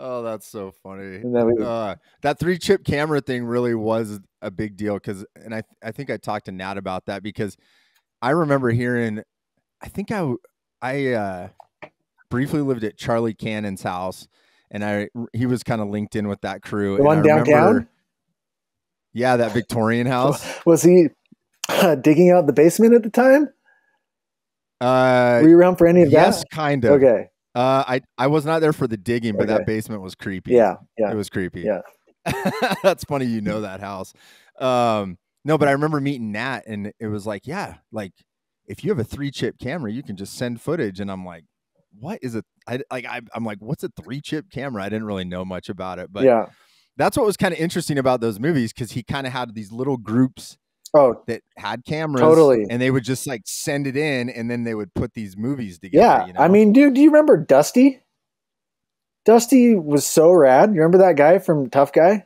Oh, that's so funny. we, Uh, that three chip camera thing really was a big deal because, and I I think I talked to Nat about that because I remember hearing, I think I, uh, briefly lived at Charlie Cannon's house, and I he was kind of linked in with that crew. The one downtown? Yeah, that Victorian *laughs* house. was he digging out the basement at the time? Uh, Were you around for any of yes, that? kind of. Okay. Uh, I I was not there for the digging, but Okay. that basement was creepy. Yeah. Yeah. It was creepy. Yeah. *laughs* That's funny you know that house. Um no, but I remember meeting Nat and it was like, yeah, like if you have a three chip camera, you can just send footage. And I'm like, what is it? I like I, I'm like, what's a three chip camera? I didn't really know much about it, but yeah. that's what was kind of interesting about those movies because he kind of had these little groups Oh, that had cameras. Totally. And they would just like send it in and then they would put these movies together. yeah. You know? I mean, dude, do you remember Dusty? Dusty was so rad. You remember that guy from Toughguy?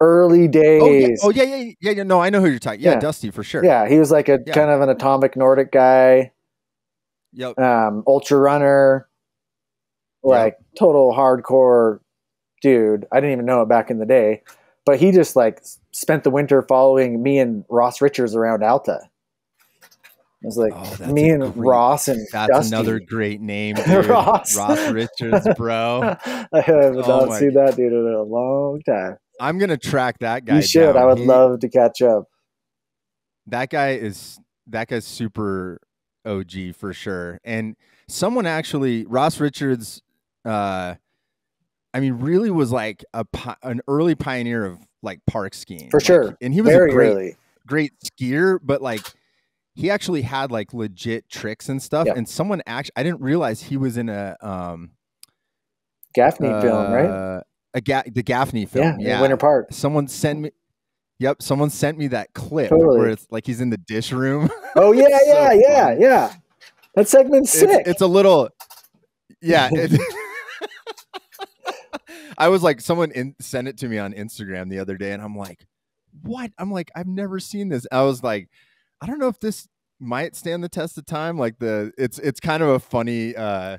Early days. oh yeah, oh, yeah, yeah, yeah, yeah. No, I know who you're talking. Yeah, Yeah. Dusty for sure. Yeah, he was like a Yeah. kind of an atomic Nordic guy, Yep. um, ultra runner, like total hardcore dude. I didn't even know it back in the day, but he just like spent the winter following me and Ross Richards around Alta. It was like Oh, me and great- Ross and That's Dusty. another great name. *laughs* Ross. Ross. Richards, bro. *laughs* I have Oh not seen that dude in a long time. I'm gonna track that guy. You should. down. I would He- love to catch up. that guy is that guy's super OG for sure. And someone actually, Ross Richards, uh, I mean, really was like a an early pioneer of like park skiing For Like, sure. and he was Very a great, early. great skier, but like he actually had like legit tricks and stuff. Yep. And someone actually, I didn't realize he was in a um Gaffney film, right? uh, a ga- the Gaffney film. Yeah, Yeah, in Winter Park. Someone sent me. Yep, someone sent me that clip Totally. where it's like he's in the dish room. *laughs* Oh yeah, So yeah, yeah, yeah. That segment's it's, sick. it's a little yeah it- *laughs* i was like someone in, sent it to me on instagram the other day and i'm like what i'm like i've never seen this i was like i don't know if this might stand the test of time like the it's it's kind of a funny uh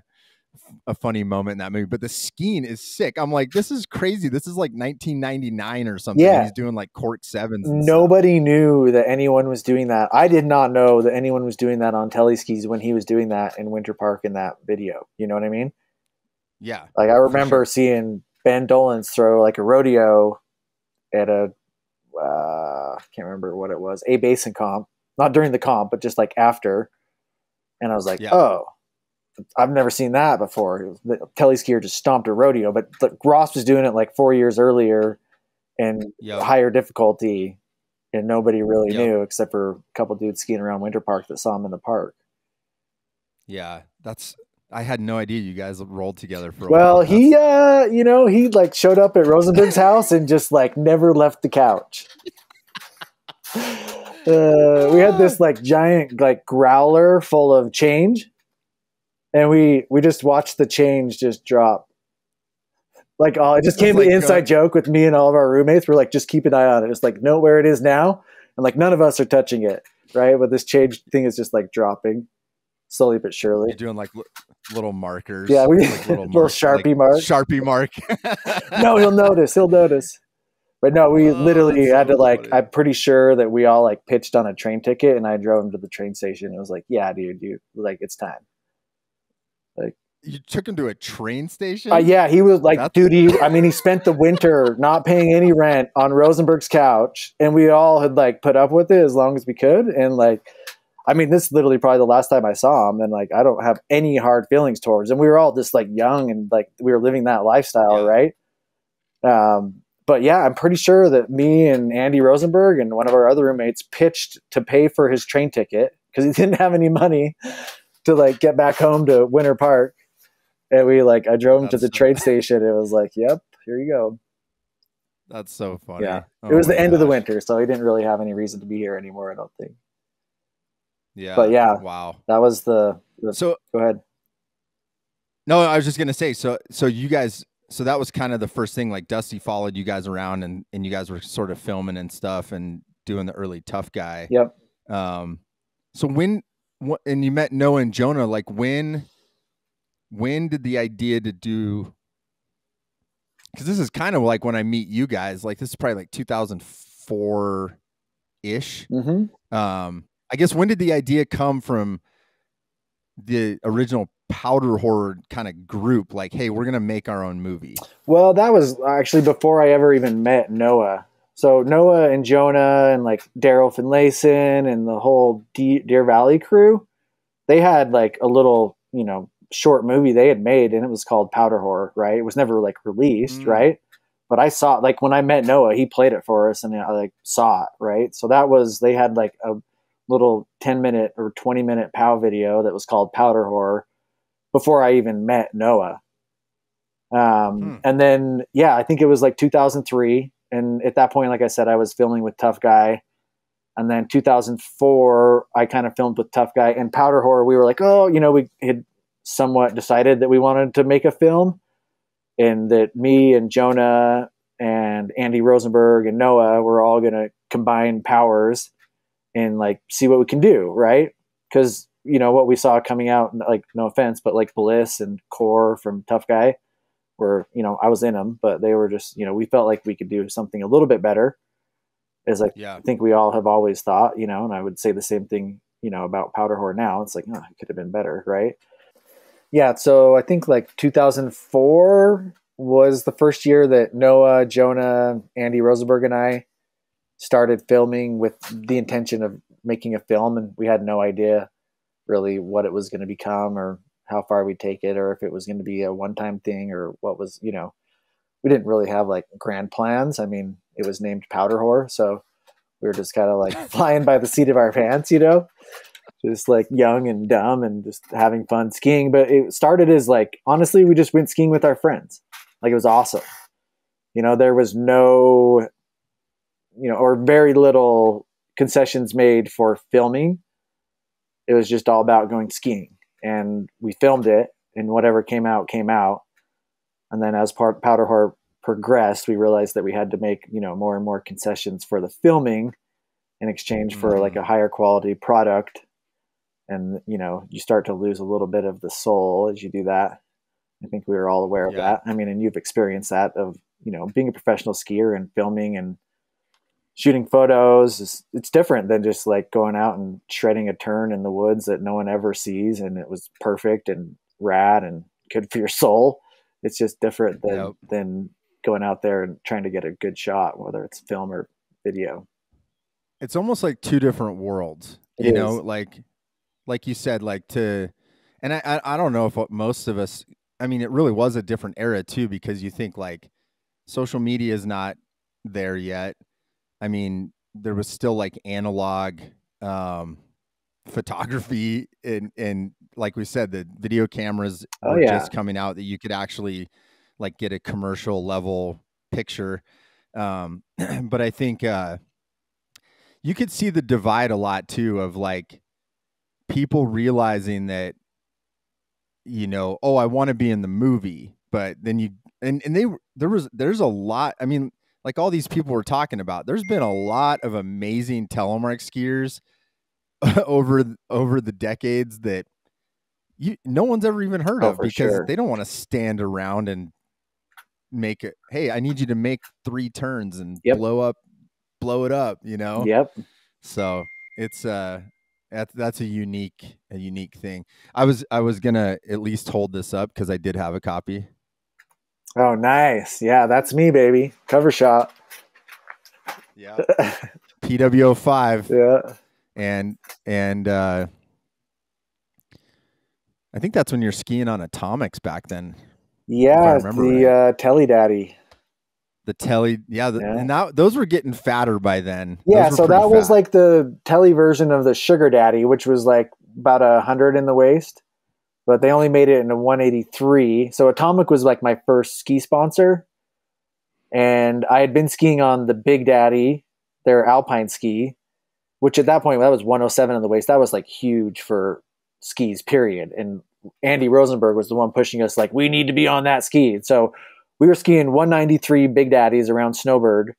a funny moment in that movie but the skiing is sick i'm like this is crazy this is like 1999 or something Yeah. he's doing like cork sevens and stuff. Nobody knew that anyone was doing that. I did not know that anyone was doing that on teleskis when he was doing that in Winter Park in that video. You know what I mean? yeah Like I remember seeing Ben Dolans throw like a rodeo at a uh, I can't remember what it was, a basin comp, not during the comp, but just like after. And I was like, Yeah. oh, I've never seen that before. The teleskier just stomped a rodeo, but the, Ross was doing it like four years earlier and Yep. higher difficulty, and nobody really Yep. knew except for a couple dudes skiing around Winter Park that saw him in the park. yeah that's i had no idea you guys rolled together for a Well, while. he, uh, you know, he like showed up at Rosenberg's house and just like never left the couch. *laughs* Uh, we had this like giant like growler full of change, and we we just watched the change just drop. Like, oh, it just came like, the uh, inside joke with me and all of our roommates. We're like, just keep an eye on it. It's like, know where it is now, and like none of us are touching it, right? But this change thing is just like dropping slowly but surely. You're doing like li- little markers. Yeah, we- like little *laughs* mark- Sharpie mark. Sharpie *laughs* mark. no, he'll notice. He'll notice. But no, we Oh, literally had so to like. funny. I'm pretty sure that we all like pitched on a train ticket, and I drove him to the train station. It was like, yeah, dude, dude, like it's time. Like you took him to a train station. Uh, yeah, he was like, That's- dude. He, I mean, he spent the winter *laughs* not paying any rent on Rosenberg's couch, and we all had like put up with it as long as we could. And like, I mean, this is literally probably the last time I saw him, and like, I don't have any hard feelings towards him. We were all just like young and like we were living that lifestyle, Yeah. right? Um, but yeah, I'm pretty sure that me and Andy Rosenberg and one of our other roommates pitched to pay for his train ticket because he *laughs* didn't have any money to like get back home to Winter Park. And we like, I drove him to the so- train station. It was like, yep, here you go. That's so funny. Yeah. Oh it was the end of the winter, so he didn't really have any reason to be here anymore. I don't think Yeah. But yeah. Wow. that was the. the So go ahead. no, I was just gonna say. So so you guys. So that was kind of the first thing. Like Dusty followed you guys around, and and you guys were sort of filming and stuff, and doing the early Toughguy. Yep. Um, so when, wh- and you met Noah and Jonah, like when, when did the idea to do? Because this is kind of like when I meet you guys. Like this is probably like 2004 ish. hmm Um, I guess when did the idea come from? The original Powderwhore kind of group, like, hey, we're gonna make our own movie. Well, that was actually before I ever even met Noah. So Noah and Jonah and like Daryl Finlayson and the whole De- Deer Valley crew, they had like a little, you know, short movie they had made, and it was called Powderwhore. Right? It was never like released, Mm. right? But I saw like when I met Noah, he played it for us, and I like saw it. Right? So that was they had like a little ten minute or twenty minute POW video that was called Powderwhore before I even met Noah. Um, Hmm. And then, yeah, I think it was like 2003. And at that point, like I said, I was filming with Toughguy. And then 2004, I kind of filmed with Toughguy and Powderwhore. We were like, oh, you know, we had somewhat decided that we wanted to make a film, and that me and Jonah and Andy Rosenberg and Noah were all going to combine powers and like see what we can do, right? Because you know what we saw coming out, like no offense, but like Bliss and Core from Toughguy, were you know I was in them, but they were just you know we felt like we could do something a little bit better, as like Yeah. I think we all have always thought, you know, and I would say the same thing, you know, about Powderwhore now. It's like, oh, it could have been better, right? Yeah, so I think like 2004 was the first year that Noah, Jonah, Andy Rosenberg, and I started filming with the intention of making a film, and we had no idea really what it was going to become or how far we'd take it or if it was going to be a one-time thing or what was, you know, we didn't really have like grand plans. I mean, it was named Powderwhore, so we were just kind of like *laughs* flying by the seat of our pants, you know, just like young and dumb and just having fun skiing. But it started as like honestly, we just went skiing with our friends. Like it was awesome. You know, there was no, you know, or very little concessions made for filming. It was just all about going skiing, and we filmed it, and whatever came out came out. And then as part Powderwhore progressed, we realized that we had to make you know more and more concessions for the filming in exchange for Mhm. like a higher quality product. And you know, you start to lose a little bit of the soul as you do that. I think we were all aware of Yeah. that. I mean, and you've experienced that of you know being a professional skier and filming and shooting photos. Is, it's different than just like going out and shredding a turn in the woods that no one ever sees, and it was perfect and rad and good for your soul. It's just different than Yep. than going out there and trying to get a good shot, whether it's film or video. it's almost like two different worlds It you know like like you said like to and I, I i don't know if what most of us i mean it really was a different era too because you think like social media is not there yet i mean there was still like analog um photography and and like we said the video cameras Oh, yeah. just coming out that you could actually like get a commercial level picture um *clears throat* but i think uh you could see the divide a lot too of like people realizing that you know oh i want to be in the movie but then you and and they there was there's a lot i mean like all these people we're talking about there's been a lot of amazing telemark skiers *laughs* over over the decades that you no one's ever even heard Oh, of because sure. they don't want to stand around and make it hey i need you to make three turns and Yep. blow up blow it up you know Yep. so it's uh that's that's a unique a unique thing i was i was gonna at least hold this up because i did have a copy Oh, nice. Yeah, that's me, baby. Cover shot. yeah *laughs* pwo5 Yeah. and and uh i think that's when you're skiing on atomics back then Yeah, it's remember the uh, Telly Daddy. the telly yeah, the, Yeah. and that those were getting fatter by then Yeah, so pretty that was like the Telly version of the Sugar Daddy, which was like about a hundred in the waist, but they only made it in a 183. So Atomic was like my first ski sponsor, and I had been skiing on the Big Daddy, their Alpine ski, which at that point that was 107 in the waist. That was like huge for skis, period. And Andy Rosenberg was the one pushing us like we need to be on that ski. So we were skiing 193 Big Daddies around Snowbird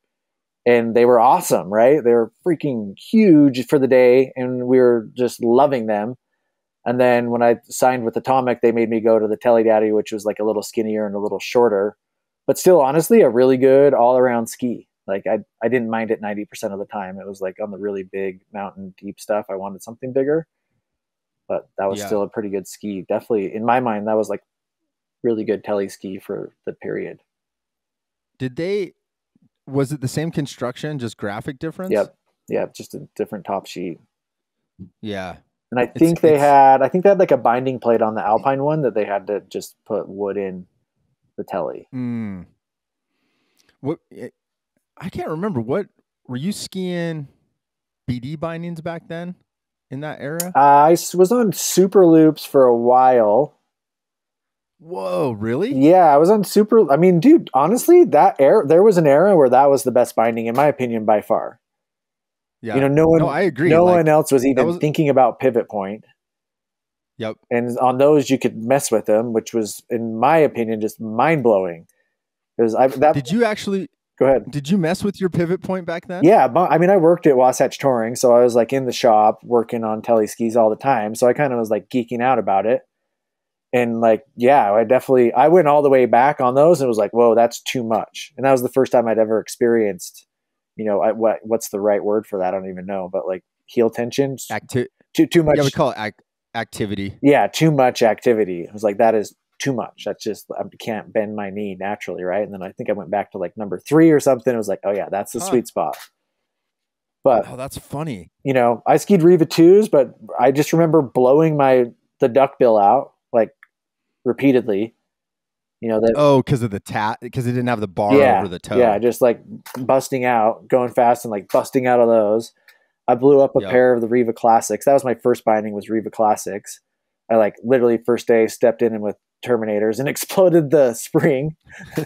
and they were awesome, right? They were freaking huge for the day, and we were just loving them. And then when I signed with Atomic, they made me go to the Telly Daddy, which was like a little skinnier and a little shorter, but still, honestly, a really good all around ski. Like I, I didn't mind it ninety percent of the time. It was like on the really big mountain deep stuff. I wanted something bigger, but that was Yeah. still a pretty good ski. Definitely, in my mind, that was like really good Telly ski for the period. did they was it the same construction just graphic difference Yep, Yeah. just a different top sheet. yeah And I It's- think they it's- had, I think they had like a binding plate on the Alpine one that they had to just put wood in the telly. Mm. What eh, I can't remember. What were you skiing? BD bindings back then in that era? Uh, I was on Super Loops for a while. Whoa, really? Yeah, I was on Super. I mean, dude, honestly, that era, there was an era where that was the best binding, in my opinion, by far. Yeah. You know, no one, no, I agree. no like, one else was even was- thinking about pivot point. Yep. And on those, you could mess with them, which was, in my opinion, just mind blowing. Because I that Did you actually? go ahead. Did you mess with your pivot point back then? Yeah, I mean, I worked at Wasatch Touring, so I was like in the shop working on tele skis all the time. So I kind of was like geeking out about it. And like, yeah, I definitely I went all the way back on those and was like, whoa, that's too much. And that was the first time I'd ever experienced, you know, I, what what's the right word for that? I don't even know, but like heel tension, Acti- too too much. yeah, we call it ac- activity. yeah, too much activity. I was like, that is too much. That's just I can't bend my knee naturally, right? And then I think I went back to like number three or something. It was like, oh yeah, that's the Huh. sweet spot. But Oh, that's funny. you know, I skied Riva twos, but I just remember blowing my the duckbill out like repeatedly. You know that. Oh, because of the tat, because it didn't have the bar yeah, over the toe. yeah, just like busting out, going fast, and like busting out of those. I blew up a Yep. pair of the Riva Classics. That was my first binding. Was Riva Classics. I like literally first day stepped in and with Terminators and *laughs* exploded the spring. *laughs*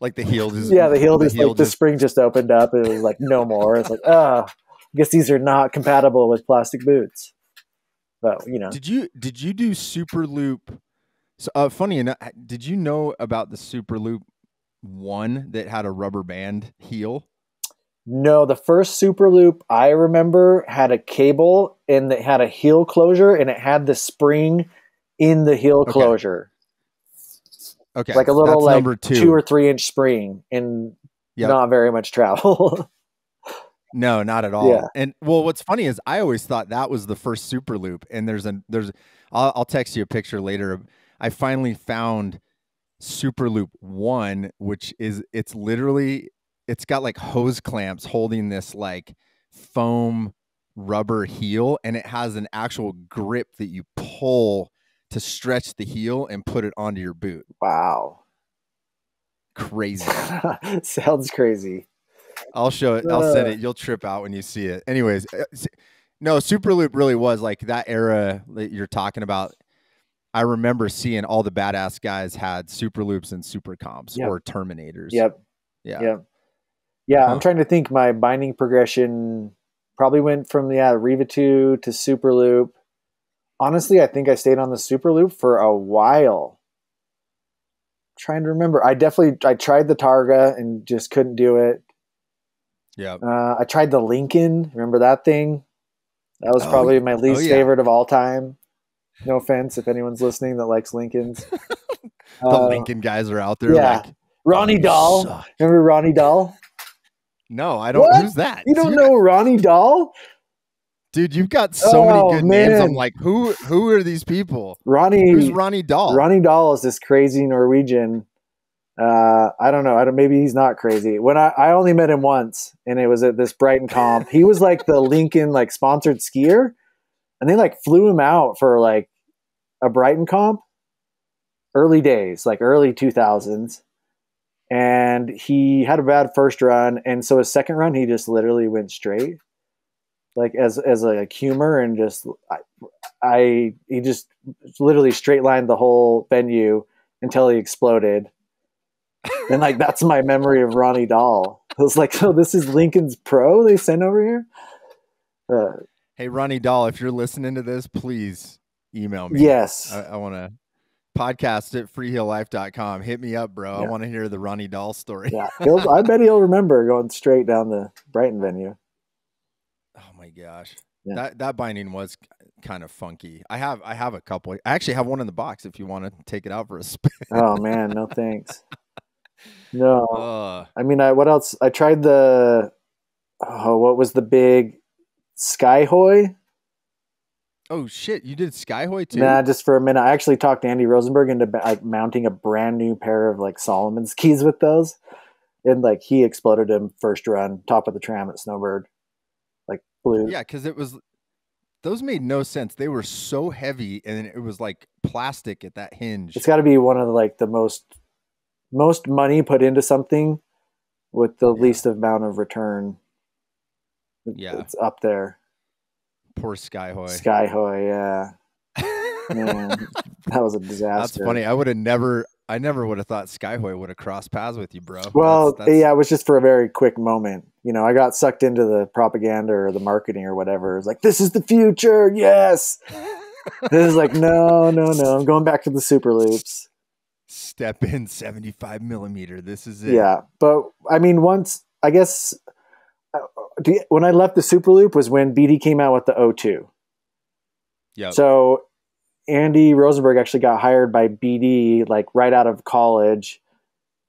like the heel just yeah, the heel just heel like the spring just opened up. It was like no more. It's like oh, I guess these are not compatible with plastic boots. But you know, Did you did you do super loop? So uh, funny enough, did you know about the super loop one that had a rubber band heel? No, the first Super Loop I remember had a cable and it had a heel closure and it had the spring in the heel Okay. closure. Okay, Like a little that's like two. two. or three inch spring and Yep. not very much travel. *laughs* No, not at all. Yeah. And well, what's funny is I always thought that was the first super loop. And there's a there's I'll, I'll text you a picture later. I finally found super loop one, which is it's literally it's got like hose clamps holding this like foam rubber heel, and it has an actual grip that you pull to stretch the heel and put it onto your boot. wow. Crazy. *laughs* Sounds crazy. I'll show it. I'll send it. You'll trip out when you see it. Anyways, uh, no, Super Loop really was like that era that you're talking about. I remember seeing all the badass guys had Super Loops and Super Comps Yep. or Terminators. Yep. Yeah. Yep. Yeah, Huh. I'm trying to think my binding progression probably went from yeah, Riva 2 to Super Loop. Honestly, I think I stayed on the Super Loop for a while. trying to remember. I definitely I tried the Targa and just couldn't do it. Yeah. Uh, I tried the Lincoln. Remember that thing? That was Oh, probably my least yeah. favorite of all time. No offense if anyone's listening that likes Lincolns. *laughs* The Uh, Lincoln guys are out there yeah. like Ronnie "You Dahl. suck." Remember Ronnie Dahl? No, I don't. What? Who's that? You don't know Ronnie Dahl? dude. You've got so many Oh, good names. I'm like, who? Who are these people? Ronnie Who's Ronnie Dahl? Ronnie Dahl is this crazy Norwegian. Uh, I don't know. I don't, maybe he's not crazy. When I, I only met him once, and it was at this Brighton comp. He was like the Lincoln like sponsored skier, and they like flew him out for like a Brighton comp. Early days, like early two thousands, and he had a bad first run, and so his second run he just literally went straight, like as as a like, humor, and just I, I he just literally straight lined the whole venue until he exploded. and like that's my memory of Ronnie Dahl. I was like, so this is Lincoln's Pro they sent over here. Uh, Hey, Ronnie Dahl, if you're listening to this, please email me. yes, I, I want to podcast at freeheellife.com. Hit me up, bro. I want to hear the Ronnie Dahl story. yeah. He'll, I bet he'll remember going straight down the Brighton venue. Oh my gosh. Yeah. That that binding was kind of funky. I have I have a couple. I actually have one in the box if you want to take it out for a spin. Oh man, no thanks. No, *laughs* Uh, I mean, I what else? I tried the oh, what was the big Skyhoy? oh shit, you did Skyhoy too? Nah, just for a minute. I actually talked Andy Rosenberg into like mounting a brand new pair of like Salomon *laughs* skis with those, and like he exploded him first run, top of the tram at Snowbird, like blue. yeah, because it was those made no sense. They were so heavy and it was like plastic at that hinge. It's got to be one of the, like the most most money put into something with the Yeah. least amount of return. Yeah. it's up there. Poor Skyhoy. Skyhoy, yeah, man, *laughs* that was a disaster. That's funny. I would have never I never would have thought Skyhoy would have crossed paths with you, bro. Well, that's, that's... yeah, it was just for a very quick moment. You know, I got sucked into the propaganda or the marketing or whatever. It's like, this is the future. Yes. *laughs* this is like, no, no, no. I'm going back to the super loops. Step in 75 millimeter. This is it. Yeah. But I mean, once, I guess, when I left the super loop was when BD came out with the O2. Yeah. So Andy Rosenberg actually got hired by BD like right out of college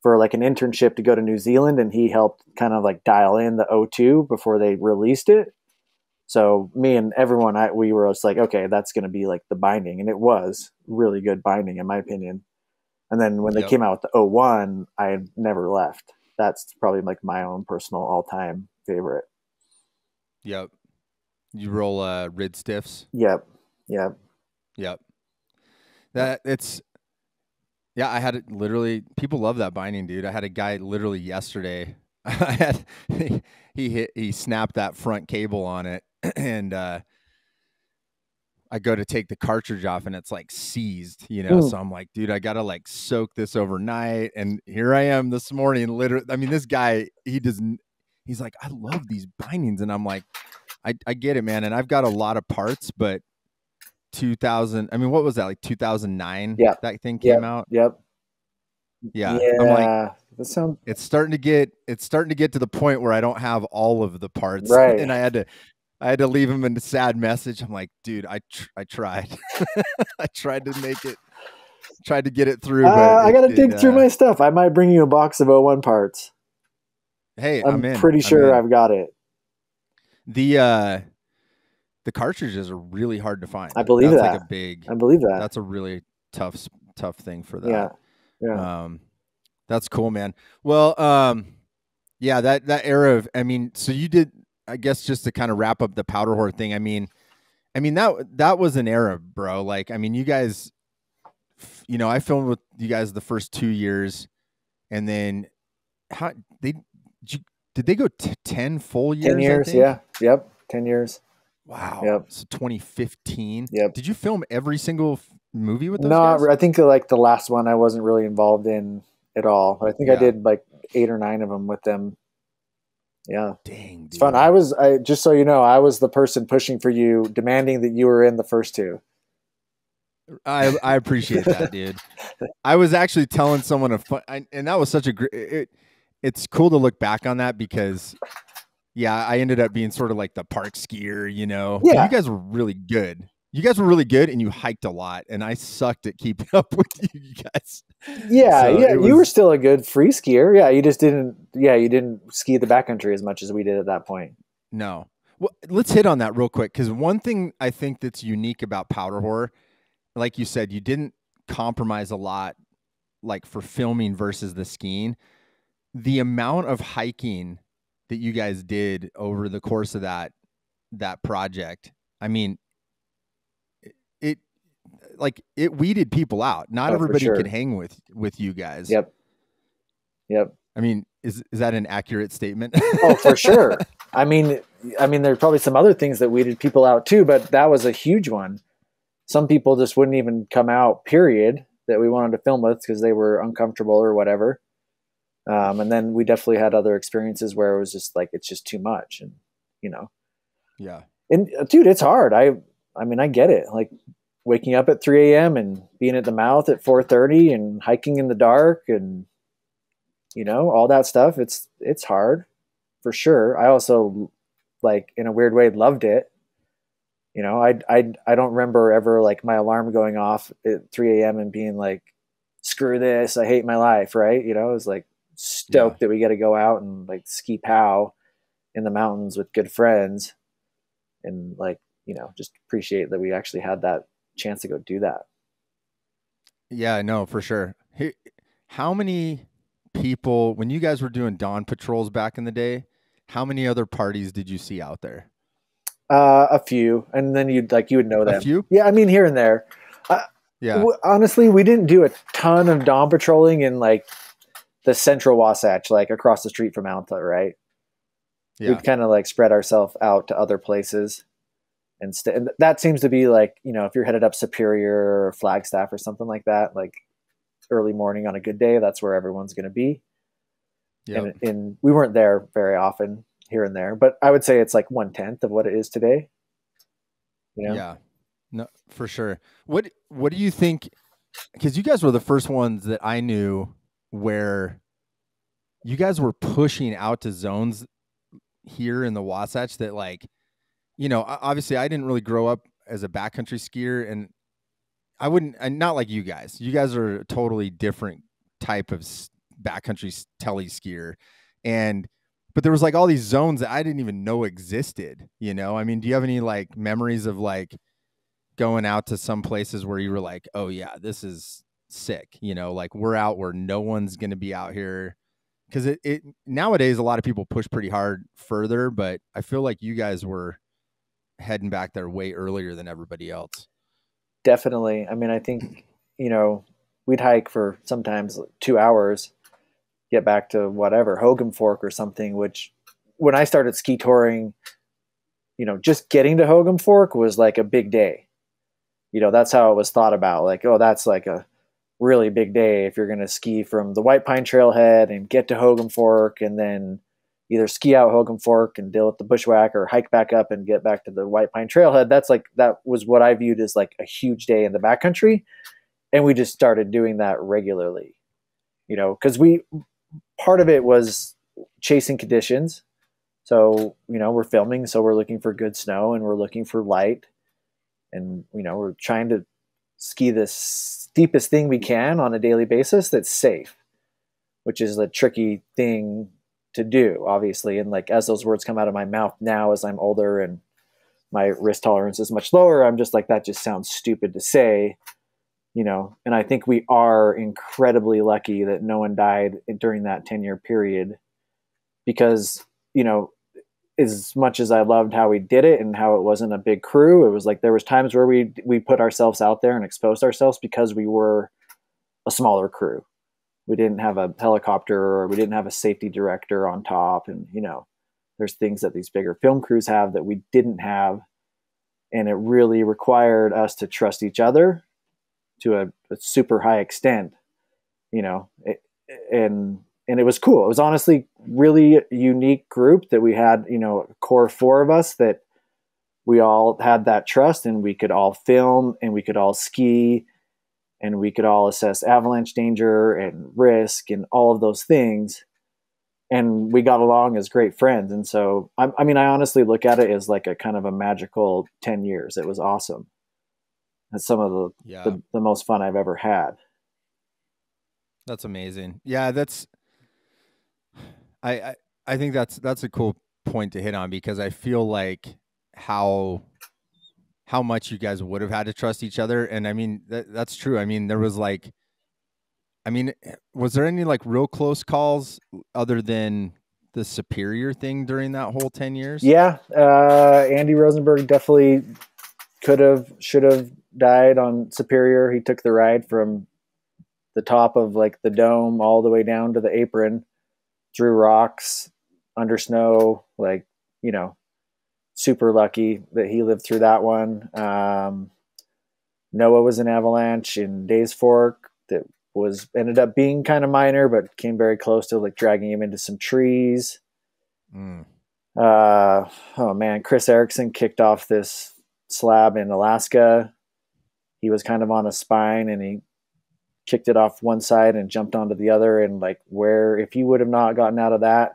for like an internship to go to New Zealand, and he helped kind of like dial in the O2 before they released it. So me and everyone, I we were just like, okay, that's going to be like the binding, and it was really good binding in my opinion. And then when they yep. came out with the O1, I never left. That's probably like my own personal all time favorite. Yep. You roll uh, rid stiffs. Yep. Yep. Yep. That it's yeah, I had it literally people love that binding, dude. I had a guy literally yesterday. *laughs* I had he hit he snapped that front cable on it *clears throat* and uh I go to take the cartridge off and it's like seized, you know. Ooh. So I'm like, dude, I gotta like soak this overnight. And here I am this morning, literally. I mean, this guy, he doesn't. He's like, I love these bindings, and I'm like, I, I get it, man. And I've got a lot of parts, but 2000 i mean what was that like 2009 yeah. that thing came yep. out? Yep. Yeah, yeah. i'm like that sounds it's starting to get it's starting to get to the point where i don't have all of the parts. *laughs* Right. And i had to i had to leave him a sad message. I'm like dude i tr- i tried. *laughs* I tried to make it tried to get it through uh, i gotta dig uh, through my stuff. I might bring you a box of o1 parts hey i'm, I'm pretty sure i've got it the uh the cartridges are really hard to find. I believe that's that. Like a big. I believe that. That's a really tough tough thing for that. Yeah. Yeah. Um, that's cool, man. Well, um, yeah, that that era of, I mean, so you did, I guess, just to kind of wrap up the Powderwhore thing. I mean, I mean that that was an era, bro. Like, I mean, you guys, you know, I filmed with you guys the first two years, and then how they did, you, did they go t- ten full years? Ten years, yeah, yep, ten years. Wow. Yep. So 2015. Yep. Did you film every single f- movie with those? No, guys? I think like the last one I wasn't really involved in at all. But I think yeah. I did like eight or nine of them with them. Yeah. Dang. Dude. It's fun. I was I just so you know, I was the person pushing for you, demanding that you were in the first two. I I appreciate that, dude. *laughs* I was actually telling someone a fun, I, and that was such a great. It, it's cool to look back on that because yeah, I ended up being sort of like the park skier, you know. Yeah. You guys were really good. You guys were really good and you hiked a lot and I sucked at keeping *laughs* up with you guys. Yeah, so yeah, was... you were still a good free skier. Yeah, you just didn't yeah, you didn't ski the backcountry as much as we did at that point. No. Well, let's hit on that real quick cuz one thing I think that's unique about Powderwhore, like you said, you didn't compromise a lot like for filming versus the skiing. The amount of hiking that you guys did over the course of that that project. I mean, it, it like it weeded people out. Not oh, everybody sure. could hang with with you guys. Yep. Yep. I mean, is is that an accurate statement? oh, for sure. I mean, I mean, there's probably some other things that weeded people out too, but that was a huge one. Some people just wouldn't even come out. Period. That we wanted to film with because they were uncomfortable or whatever. Um, and then we definitely had other experiences where it was just like it's just too much, and you know, yeah. And uh, dude, it's hard. I I mean, I get it. Like waking up at 3 a.m. and being at the mouth at 4:30 and hiking in the dark and you know all that stuff. It's it's hard for sure. I also like in a weird way loved it. You know, I I I don't remember ever like my alarm going off at 3 a.m. and being like, "Screw this! I hate my life." Right? You know, it was like stoked yeah. that we get to go out and like ski pow in the mountains with good friends and like you know just appreciate that we actually had that chance to go do that. Yeah no for sure. How many people when you guys were doing dawn patrols back in the day how many other parties did you see out there? Uh, a few and then you'd like you would know them. a few? Yeah i mean here and there. Uh, yeah. w- honestly we didn't do a ton of dawn patrolling in like the central Wasatch, like across the street from Alta, right? Yeah. We'd kind of like spread ourselves out to other places. And, st- and that seems to be like, you know, if you're headed up Superior or Flagstaff or something like that, like early morning on a good day, that's where everyone's going to be. Yep. And, and we weren't there very often here and there, but I would say it's like one tenth of what it is today. You know? Yeah, no, for sure. What What do you think? Because you guys were the first ones that I knew where you guys were pushing out to zones here in the Wasatch that, like, you know, obviously I didn't really grow up as a backcountry skier, and I wouldn't, and not like you guys. You guys are a totally different type of backcountry tele skier, and but there was like all these zones that I didn't even know existed. You know, I mean, do you have any like memories of like going out to some places where you were like, oh yeah, this is sick. You know, like we're out where no one's going to be out here. Cause it, it nowadays, a lot of people push pretty hard further, but I feel like you guys were heading back there way earlier than everybody else. Definitely. I mean, I think, you know, we'd hike for sometimes two hours, get back to whatever, Hogan Fork or something, which when I started ski touring, you know, just getting to Hogan Fork was like a big day. You know, that's how it was thought about. Like, oh, that's like a really big day if you're going to ski from the White Pine Trailhead and get to Hogan Fork and then either ski out Hogan Fork and deal with the bushwhack or hike back up and get back to the White Pine Trailhead. That's like that was what I viewed as like a huge day in the backcountry, and we just started doing that regularly. You know, because we part of it was chasing conditions. So you know we're filming, so we're looking for good snow and we're looking for light, and you know we're trying to ski the steepest thing we can on a daily basis that's safe, which is a tricky thing to do, obviously. And like as those words come out of my mouth now, as I'm older and my risk tolerance is much lower, I'm just like that just sounds stupid to say, you know. And I think we are incredibly lucky that no one died during that 10 year period because, you know, as much as I loved how we did it and how it wasn't a big crew, it was like there was times where we we put ourselves out there and exposed ourselves because we were a smaller crew. We didn't have a helicopter or we didn't have a safety director on top and you know there's things that these bigger film crews have that we didn't have. And it really required us to trust each other to a, a super high extent you know it, and and it was cool. It was honestly really unique group that we had you know core four of us that we all had that trust and we could all film and we could all ski and we could all assess avalanche danger and risk and all of those things. And we got along as great friends. And so I, I, mean i honestly look at it as like a kind of a magical 10 years. It was awesome. That's some of the, yeah. the, the most fun i've ever had. That's amazing. Yeah that's I, I think that's that's a cool point to hit on because i feel like how how much you guys would have had to trust each other. And I mean, that, that's true. I mean, there was like, I mean, was there any like real close calls other than the superior thing during that whole 10 years? Yeah. Uh, Andy Rosenberg definitely could have, should have died on superior. He took the ride from the top of like the dome all the way down to the apron through rocks under snow, like, you know, super lucky that he lived through that one. Um, Noah was an avalanche in Days Fork that was ended up being kind of minor, but came very close to like dragging him into some trees. Mm. Uh, oh man, Chris Erickson kicked off this slab in Alaska. He was kind of on a spine and he kicked it off one side and jumped onto the other. And like, where if he would have not gotten out of that,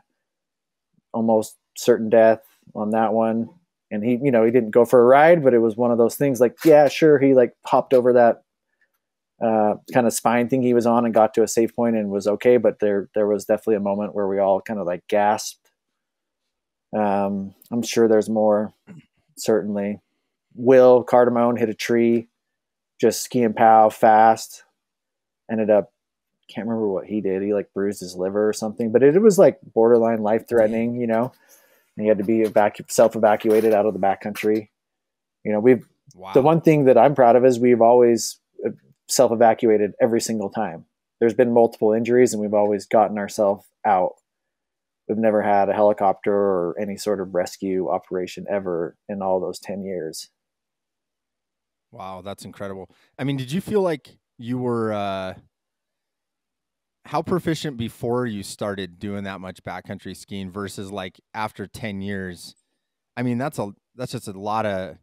almost certain death on that one. And he you know he didn't go for a ride but it was one of those things like yeah sure he like hopped over that uh, kind of spine thing he was on and got to a safe point and was okay. But there there was definitely a moment where we all kind of like gasped. Um, i'm sure there's more certainly. Will cardamone hit a tree just ski and pow fast ended up can't remember what he did he like bruised his liver or something but it, it was like borderline life threatening you know and he had to be evacu- self-evacuated out of the backcountry. You know, we've wow. the one thing that I'm proud of is we've always uh, self-evacuated every single time. There's been multiple injuries, and we've always gotten ourselves out. We've never had a helicopter or any sort of rescue operation ever in all those ten years. Wow, that's incredible. I mean, did you feel like you were? Uh, how proficient before you started doing that much backcountry skiing versus like after 10 years? I mean, that's a that's just a lot of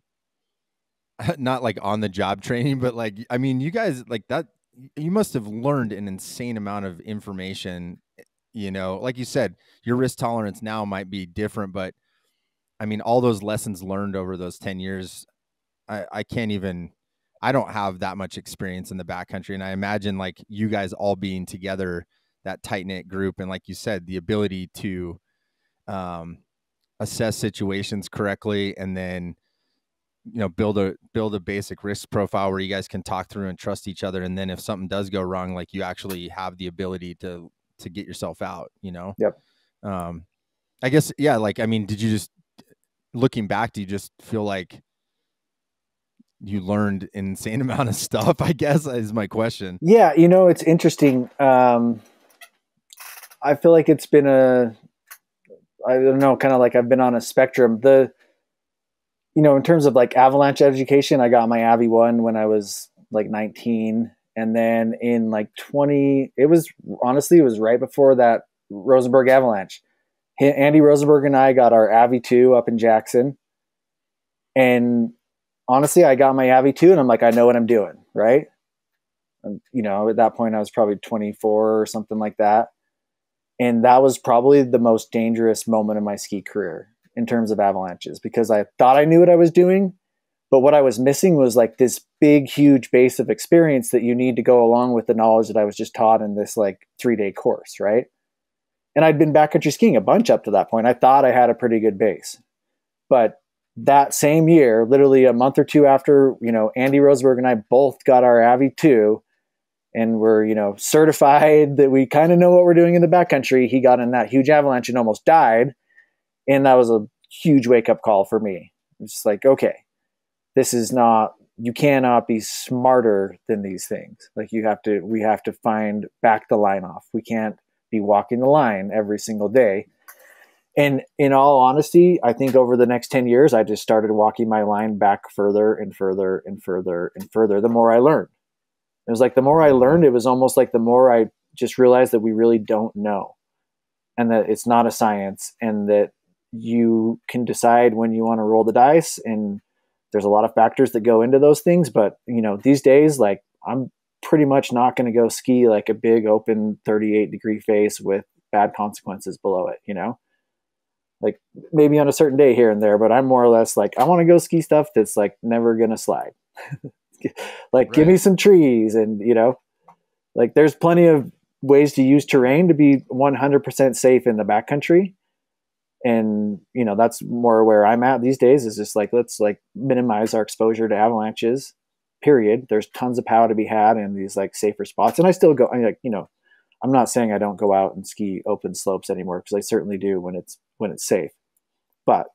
*laughs* not like on the job *laughs* training, but like I mean, you guys like that you must have learned an insane amount of information, you know. Like you said, your risk tolerance now might be different, but I mean, all those lessons learned over those 10 years, I, I can't even I don't have that much experience in the backcountry, and I imagine like you guys all being together, that tight knit group, and like you said, the ability to um, assess situations correctly, and then you know build a build a basic risk profile where you guys can talk through and trust each other, and then if something does go wrong, like you actually have the ability to to get yourself out. You know. Yep. Um, I guess yeah. Like I mean, did you just looking back? Do you just feel like you learned insane *laughs* amount of stuff i guess is my question. Yeah you know it's interesting. Um i feel like it's been a i don't know kind of like i've been on a spectrum. The you know in terms of like avalanche education i got my avi one when i was like 19 and then in like 20 it was honestly it was right before that rosenberg avalanche. Andy rosenberg and i got our avi 2 up in jackson. And honestly, I got my Avi too, and I'm like, I know what I'm doing, right? And, you know, at that point, I was probably 24 or something like that. And that was probably the most dangerous moment of my ski career in terms of avalanches because I thought I knew what I was doing, but what I was missing was like this big, huge base of experience that you need to go along with the knowledge that I was just taught in this like three day course, right? And I'd been backcountry skiing a bunch up to that point. I thought I had a pretty good base. But that same year, literally a month or two after, you know, Andy Rosenberg and I both got our Avi 2 and we're, you know, certified that we kind of know what we're doing in the backcountry. He got in that huge avalanche and almost died. And that was a huge wake up call for me. It's like, okay, this is not, you cannot be smarter than these things. Like you have to, we have to find back the line off. We can't be walking the line every single day and in all honesty, I think over the next 10 years, I just started walking my line back further and further and further and further the more I learned. It was like the more I learned, it was almost like the more I just realized that we really don't know and that it's not a science and that you can decide when you want to roll the dice and there's a lot of factors that go into those things but you know these days like i'm pretty much not going to go ski like a big open 38 degree face with bad consequences below it you know like maybe on a certain day here and there, but I'm more or less like I want to go ski stuff that's like never gonna slide. *laughs* like right. give me some trees and you know, like there's plenty of ways to use terrain to be 100% safe in the backcountry. And you know that's more where I'm at these days. Is just like let's like minimize our exposure to avalanches. Period. There's tons of power to be had in these like safer spots, and I still go. I mean, like you know, I'm not saying I don't go out and ski open slopes anymore because I certainly do when it's when it's safe. But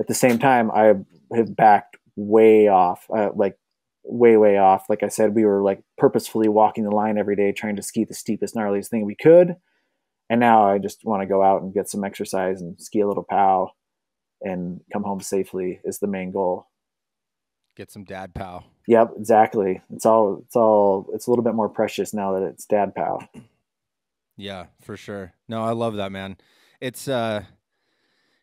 at the same time, I have backed way off, uh, like way way off. Like I said, we were like purposefully walking the line every day, trying to ski the steepest, gnarliest thing we could. And now I just want to go out and get some exercise and ski a little pow and come home safely is the main goal. Get some dad pow. Yep, exactly. It's all it's all it's a little bit more precious now that it's dad pow. Yeah, for sure. No, I love that, man. It's uh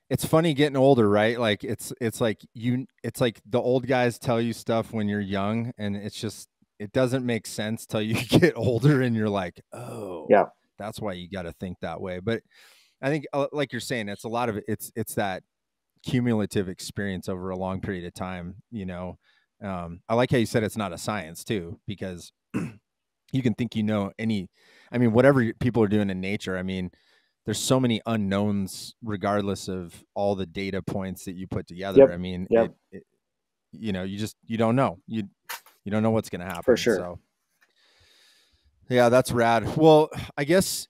it's funny getting older, right? Like it's it's like you it's like the old guys tell you stuff when you're young and it's just it doesn't make sense till you *laughs* get older and you're like, "Oh, yeah. That's why you got to think that way." But I think uh, like you're saying, it's a lot of it's it's that cumulative experience over a long period of time, you know. Um, I like how you said it's not a science too because *clears throat* you can think you know any I mean whatever people are doing in nature, I mean, there's so many unknowns regardless of all the data points that you put together. Yep. I mean, yep. it, it, you know, you just you don't know. You you don't know what's going to happen. For sure. So, yeah, that's rad. Well, I guess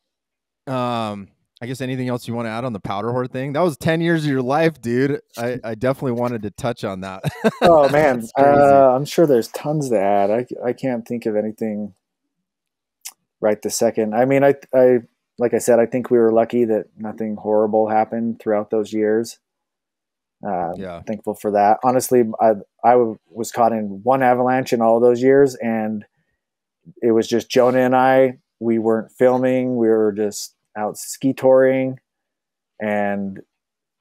um I guess anything else you want to add on the Powderwhore thing? That was 10 years of your life, dude. I, *laughs* I definitely wanted to touch on that. oh man. *laughs* uh, I'm sure there's tons to add. I, I can't think of anything right the second. I mean, I, I like I said, I think we were lucky that nothing horrible happened throughout those years. Uh, yeah, thankful for that. Honestly, I I was caught in one avalanche in all those years, and it was just Jonah and I we weren't filming. We were just out ski touring. And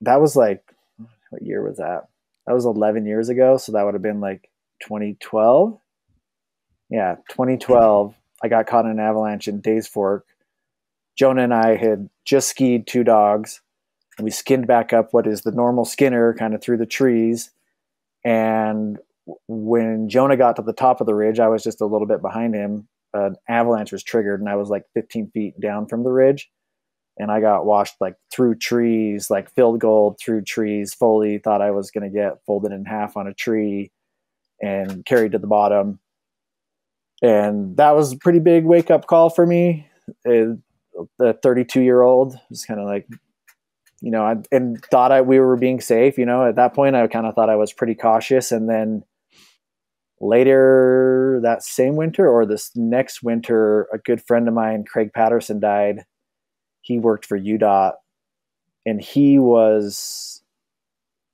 that was like, what year was that? That was 11 years ago. So that would have been like 2012. Yeah, 2012. I got caught in an avalanche in Days Fork. Jonah and I had just skied two dogs. And we skinned back up what is the normal skinner kind of through the trees. And when Jonah got to the top of the ridge, I was just a little bit behind him. An avalanche was triggered, and I was like 15 feet down from the ridge. And I got washed like through trees, like filled gold through trees. Fully thought I was going to get folded in half on a tree and carried to the bottom. And that was a pretty big wake up call for me. The 32 year old was kind of like, you know, I, and thought I, we were being safe. You know, at that point, I kind of thought I was pretty cautious. And then later that same winter or this next winter, a good friend of mine, Craig Patterson, died. He worked for UDOT, and he was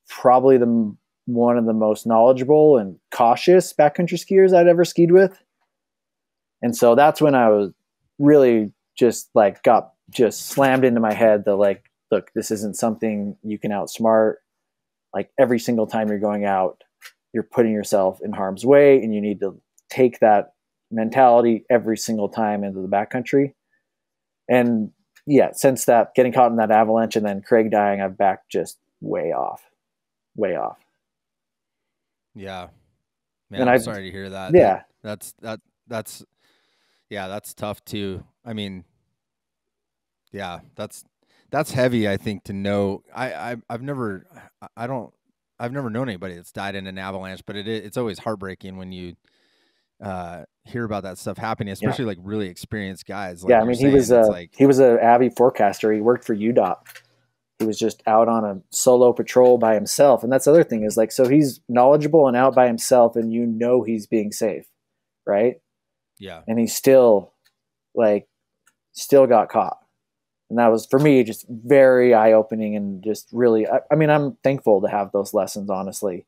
probably the one of the most knowledgeable and cautious backcountry skiers I'd ever skied with. And so that's when I was really just like got just slammed into my head that like, look, this isn't something you can outsmart. Like every single time you're going out, you're putting yourself in harm's way and you need to take that mentality every single time into the backcountry. And yeah, since that getting caught in that avalanche and then Craig dying, I've backed just way off, way off. Yeah, man, and I'm I, sorry to hear that. Yeah, that's that that's yeah, that's tough too. I mean, yeah, that's that's heavy. I think to know. I, I I've never I don't I've never known anybody that's died in an avalanche, but it it's always heartbreaking when you uh, hear about that stuff happening, especially yeah. like really experienced guys. Like yeah, I mean, he was a like, he was a Avi forecaster. He worked for UDOT. He was just out on a solo patrol by himself, and that's the other thing is like, so he's knowledgeable and out by himself, and you know he's being safe, right? Yeah, and he still like still got caught and that was for me just very eye opening and just really. I, I, mean, I'm thankful to have those lessons. Honestly,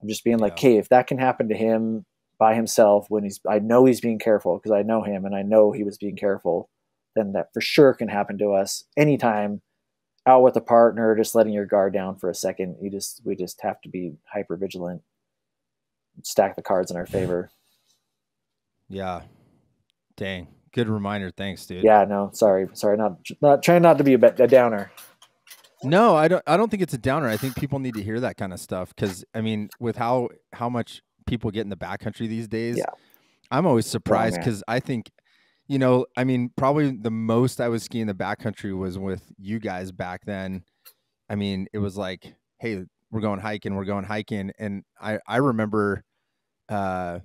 I'm just being like, yeah. hey, if that can happen to him by himself when he's, I know he's being careful because I know him and I know he was being careful. Then that for sure can happen to us anytime. Out with a partner, just letting your guard down for a second. You just, we just have to be hyper vigilant. Stack the cards in our favor. Yeah. Dang. Good reminder. Thanks, dude. Yeah, no, sorry, sorry, not not trying not to be a, a downer. No, I don't. I don't think it's a downer. I think people need to hear that kind of stuff because I mean, with how how much people get in the backcountry these days, yeah. I'm always surprised because oh, I think, you know, I mean, probably the most I was skiing the backcountry was with you guys back then. I mean, it was like, hey, we're going hiking, we're going hiking, and I I remember, uh,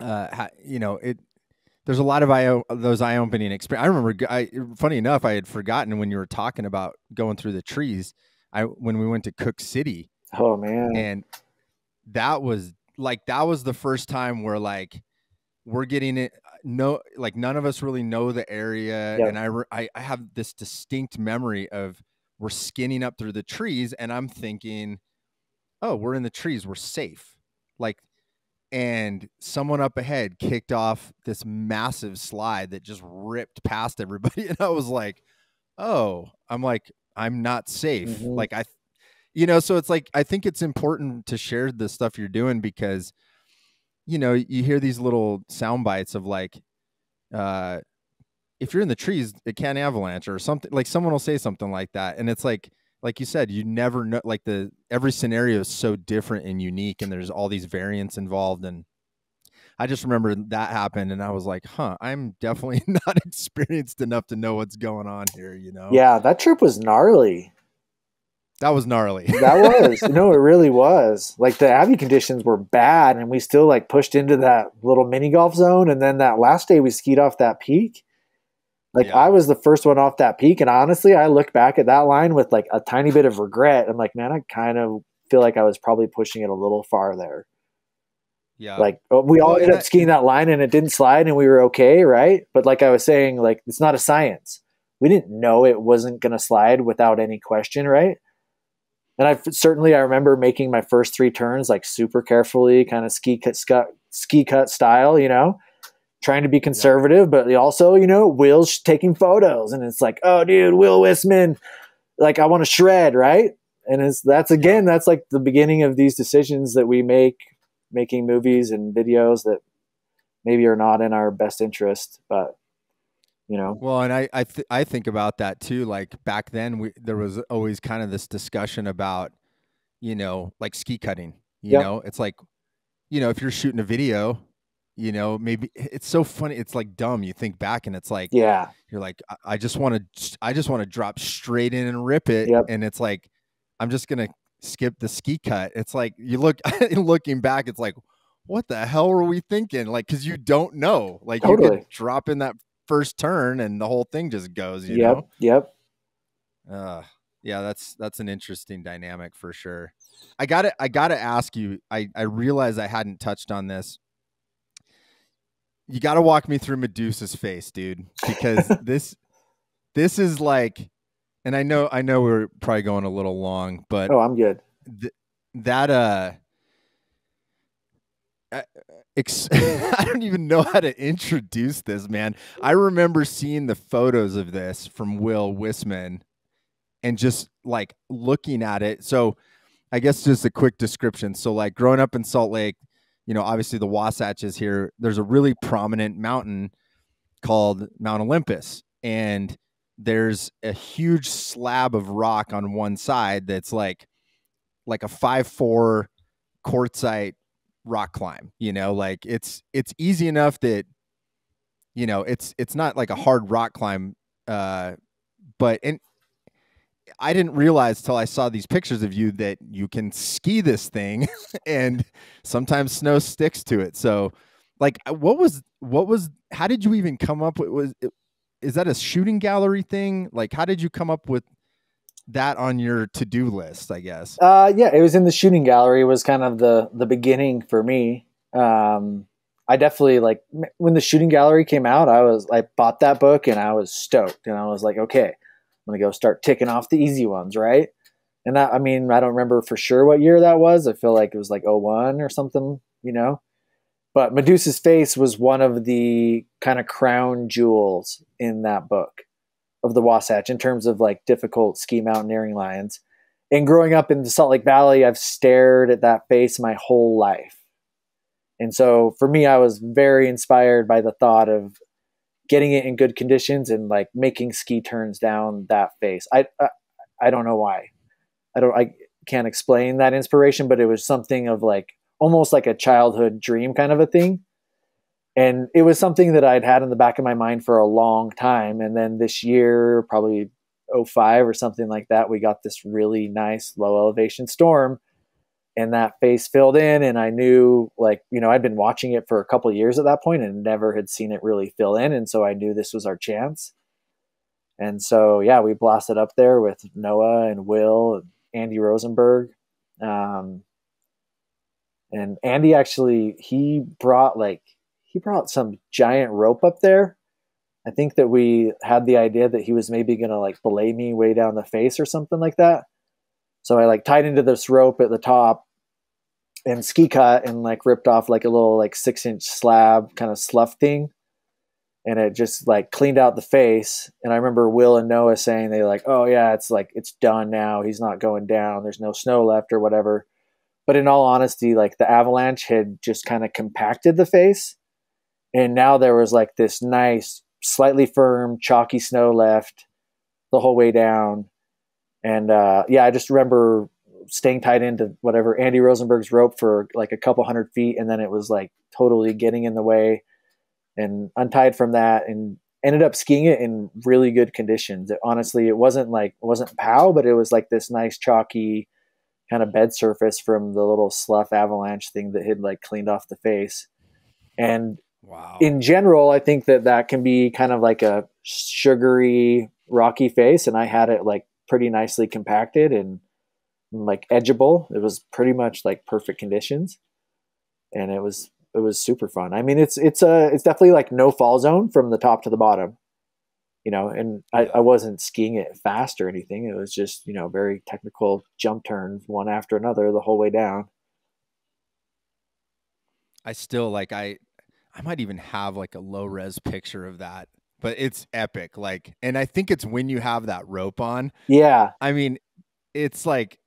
uh, you know, it there's a lot of eye those eye opening experience. I remember, I, funny enough, I had forgotten when you were talking about going through the trees. I when we went to Cooke City. Oh man! And that was like that was the first time where like we're getting it. No, like none of us really know the area, and I, I I have this distinct memory of we're skinning up through the trees, and I'm thinking, oh, we're in the trees, we're safe. Like and someone up ahead kicked off this massive slide that just ripped past everybody. *laughs* And i was like oh i'm like i'm not safe. Mm-hmm. like i you know so it's like i think it's important to share the stuff you're doing because you know you hear these little sound bites of like uh if you're in the trees it can't avalanche or something like someone will say something like that. And it's like like you said, you never know. Like the every scenario is so different and unique, and there's all these variants involved. And I just remember that happened, and I was like, "Huh, I'm definitely *laughs* not experienced enough to know what's going on here." You know? Yeah, that trip was gnarly. That was gnarly. *laughs* that was *laughs* no, it really was. Like the Avi conditions were bad, and we still like pushed into that little mini golf zone. And then that last day, we skied off that peak like yeah. I was the first one off that peak, and honestly, I look back at that line with like a tiny bit of regret. I'm like, man, I kind of feel like I was probably pushing it a little far there. Yeah. Like oh, we all ended up skiing that line and it didn't slide and we were okay, right? But like I was saying, like it's not a science. We didn't know it wasn't going to slide without any question, right? And I certainly I remember making my first three turns like super carefully, kind of ski cut ski cut style, you know trying to be conservative, but also, you know, Will's taking photos and it's like, oh, dude, Will Wissman, like I want to shred, right? And it's that's again, that's like the beginning of these decisions that we make, making movies and videos that maybe are not in our best interest, but you know. Well, and I I, th- I think about that too. Like back then, we there was always kind of this discussion about, you know, like ski cutting. You yep. know, it's like, you know, if you're shooting a video, you know maybe it's so funny it's like dumb you think back and it's like yeah you're like i, just want to i just want to drop straight in and rip it yep. and it's like i'm just gonna skip the ski cut it's like you look *laughs* looking back it's like what the hell were we thinking like because you don't know like totally. you could drop in that first turn and the whole thing just goes you yep know? yep uh yeah that's that's an interesting dynamic for sure i gotta i gotta ask you i i realize i hadn't touched on this you got to walk me through Medusa's face, dude, because *laughs* this this is like, and I know I know we're probably going a little long, but oh, I'm good. Th- that uh. I, ex- *laughs* I don't even know how to introduce this, man. I remember seeing the photos of this from Will Wissman and just like looking at it. So, I guess just a quick description. So, like growing up in Salt Lake, you know, obviously the Wasatch is here. There's a really prominent mountain called Mount Olympus, and there's a huge slab of rock on one side that's like like a five four quartzite rock climb. You know, like it's it's easy enough that you know it's it's not like a hard rock climb, uh, but and I didn't realize till I saw these pictures of you that you can ski this thing *laughs* and sometimes snow sticks to it. So like uh, what was what was how did you even come up with was is that a Chuting Gallery thing? Like how did you come up with that on your to-do list, I guess? Uh yeah, it was in the Chuting Gallery was kind of the the beginning for me. Um I definitely like when the Chuting Gallery came out, I was I bought that book and I was stoked and I was like, okay, I'm gonna go start ticking off the easy ones, right? And that, I mean, I don't remember for sure what year that was. I feel like it was like 01 or something, you know. But Medusa's face was one of the kind of crown jewels in that book of the Wasatch in terms of like difficult ski mountaineering lines. And growing up in the Salt Lake Valley, I've stared at that face my whole life. And so for me, I was very inspired by the thought of getting it in good conditions and like making ski turns down that face. I, I, I don't know why. I don't I can't explain that inspiration, but it was something of like almost like a childhood dream kind of a thing. And it was something that I'd had in the back of my mind for a long time. And then this year, probably 05 or something like that, we got this really nice low elevation storm and that face filled in and i knew like you know i'd been watching it for a couple years at that point and never had seen it really fill in and so i knew this was our chance. And so yeah we blasted up there with noah and will and andy rosenberg um, and andy actually he brought like he brought some giant rope up there. I think that we had the idea that he was maybe gonna like belay me way down the face or something like that. So I like tied into this rope at the top and ski cut and like ripped off like a little like six inch slab kind of slough thing. And it just like cleaned out the face. And i remember will and noah saying they like oh yeah it's like it's done now. He's not going down. There's no snow left or whatever. But in all honesty like the avalanche had just kind of compacted the face. And now there was like this nice slightly firm chalky snow left the whole way down. And uh, yeah i just remember staying tied into whatever Andy Rosenberg's rope for like a couple hundred feet, and then it was like totally getting in the way, and untied from that, and ended up skiing it in really good conditions. It, honestly, it wasn't like it wasn't pow, but it was like this nice chalky kind of bed surface from the little slough avalanche thing that had like cleaned off the face. And wow. in general, I think that that can be kind of like a sugary, rocky face, and I had it like pretty nicely compacted and like edgeable. It was pretty much like perfect conditions, and it was it was super fun. I mean, it's it's a it's definitely like no fall zone from the top to the bottom, you know. And I, I wasn't skiing it fast or anything. It was just you know very technical jump turns one after another the whole way down. I still like I I might even have like a low res picture of that, but it's epic. Like, and I think it's when you have that rope on. Yeah, I mean, it's like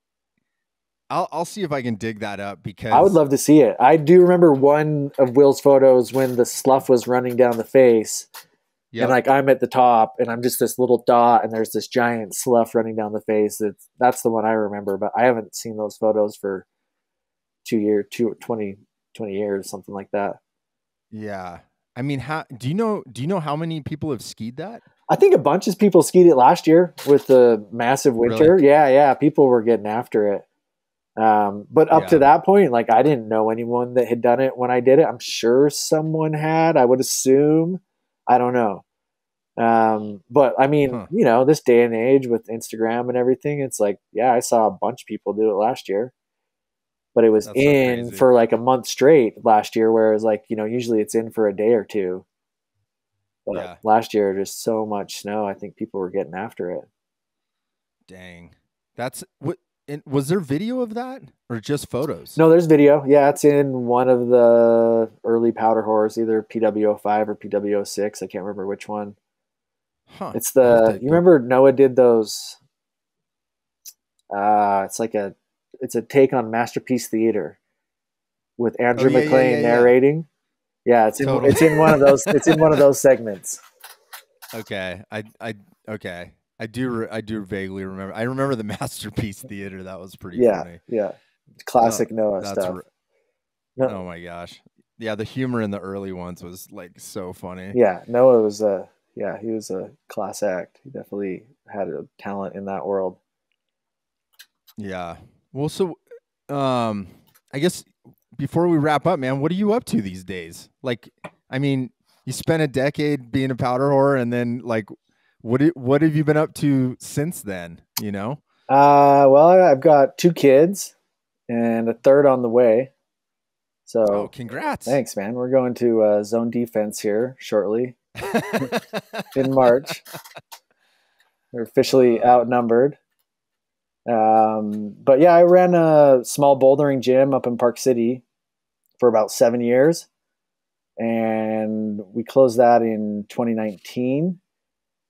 I'll I'll see if I can dig that up because I would love to see it. I do remember one of Will's photos when the slough was running down the face, Yep. and like I'm at the top, and I'm just this little dot, and there's this giant slough running down the face. It's that's the one I remember, but I haven't seen those photos for two year, two, 20, 20 years, something like that. yeah. I mean, how do you know? Do you know how many people have skied that? I think a bunch of people skied it last year with the massive winter. Yeah, yeah, people were getting after it. Um, but up to that point, like I didn't know anyone that had done it when I did it. I'm sure someone had. I would assume. I don't know. Um, but I mean, Huh. you know, this day and age with Instagram and everything, it's like, yeah, I saw a bunch of people do it last year. But it was That's in crazy. for like a month straight last year, whereas like, you know, usually it's in for a day or two. But Yeah. last year, just so much snow. I think people were getting after it. Dang, that's what. And was there video of that or just photos? No, there's video. Yeah, it's in one of the early Powderwhores, either PW05 or PW06. I can't remember which one. Huh. It's the you remember Noah did those. Uh it's like a it's a take on Masterpiece Theater with Andrew Oh, yeah, yeah, McLean yeah, yeah. narrating. Yeah, it's in Totally. it's in one of those it's in one of those segments. *laughs* Okay, I I okay. I do re- I do vaguely remember. I remember the *laughs* masterpiece theater. That was pretty Yeah, funny. yeah. Classic Noah That's stuff. re- No. oh my gosh. Yeah, the humor in the early ones was like so funny. Yeah, Noah was a yeah, he was a class act. He definitely had a talent in that world. Yeah. Well, so um I guess before we wrap up, man, what are you up to these days? Like I mean, you spent a decade being a powder whore and then like what what have you been up to since then, you know? Uh, well, I've got two kids and a third on the way. So Oh, congrats. thanks, man. We're going to uh, zone defense here shortly *laughs* in March. We're officially outnumbered. Um, but yeah, I ran a small bouldering gym up in Park City for about seven years, and we closed that in 2019.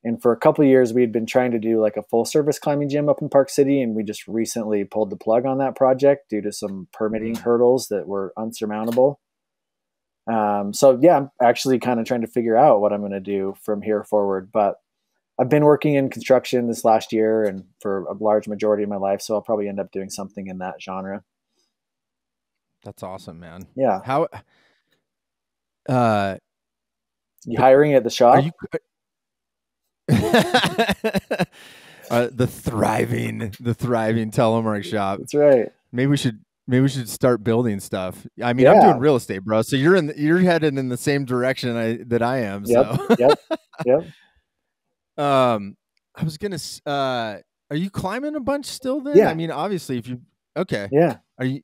And for a couple of years, we had been trying to do like a full service climbing gym up in Park City, and we just recently pulled the plug on that project due to some permitting hurdles that were unsurmountable. Um, so yeah, I'm actually kind of trying to figure out what I'm going to do from here forward. But I've been working in construction this last year and for a large majority of my life, so I'll probably end up doing something in that genre. That's awesome, man. Yeah, How uh you hiring at the shop? are you *laughs* uh, the thriving the thriving telemark shop That's right. maybe we should maybe we should start building stuff i mean i'm doing real estate bro so you're in the, you're headed in the same direction I, that i am Yep. so Yep. Yep. *laughs* um i was gonna s- uh are you climbing a bunch still then Yeah. i mean obviously if you okay Yeah. are you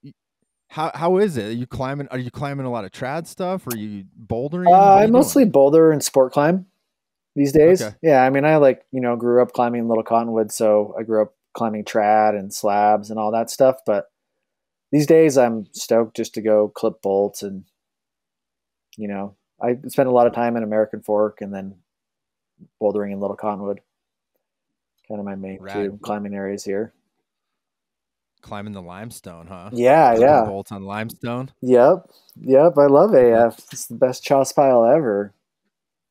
how how is it are you climbing are you climbing a lot of trad stuff or are you bouldering Uh, I mostly boulder and sport climb these days. Okay. Yeah, I mean, I like you know grew up climbing Little Cottonwood, so I grew up climbing trad and slabs and all that stuff. But these days, I'm stoked just to go clip bolts and you know I spend a lot of time in American Fork and then bouldering in Little Cottonwood. Kind of my main Rad. two climbing areas here. climbing the limestone huh Yeah, Clipping yeah. bolts on limestone Yep, yep. I love AF. It's the best choss pile ever.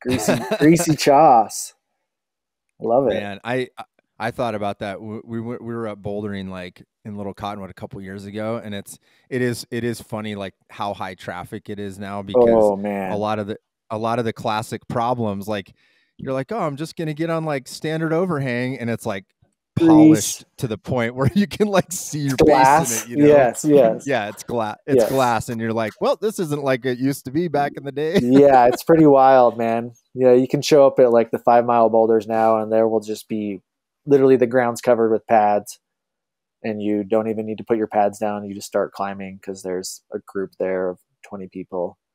Greasy, *laughs* greasy choss. I love it. Man, I I- thought about that. We we, we were up bouldering like in Little Cottonwood a couple years ago, and it's it is it is funny like how high traffic it is now because Oh man, a lot of the a lot of the classic problems like you're like oh I'm just gonna get on like standard overhang and it's like Grease. polished to the point where you can like see your face glass. in it. You know? Yes, yes. *laughs* Yeah, it's glass. It's Yes. glass, and you're like, well, this isn't like it used to be back in the day. *laughs* yeah, it's pretty wild, man. Yeah, you can show up at like the five mile boulders now, and there will just be literally the ground's covered with pads, and you don't even need to put your pads down. You just start climbing because there's a group there of twenty people. *sighs*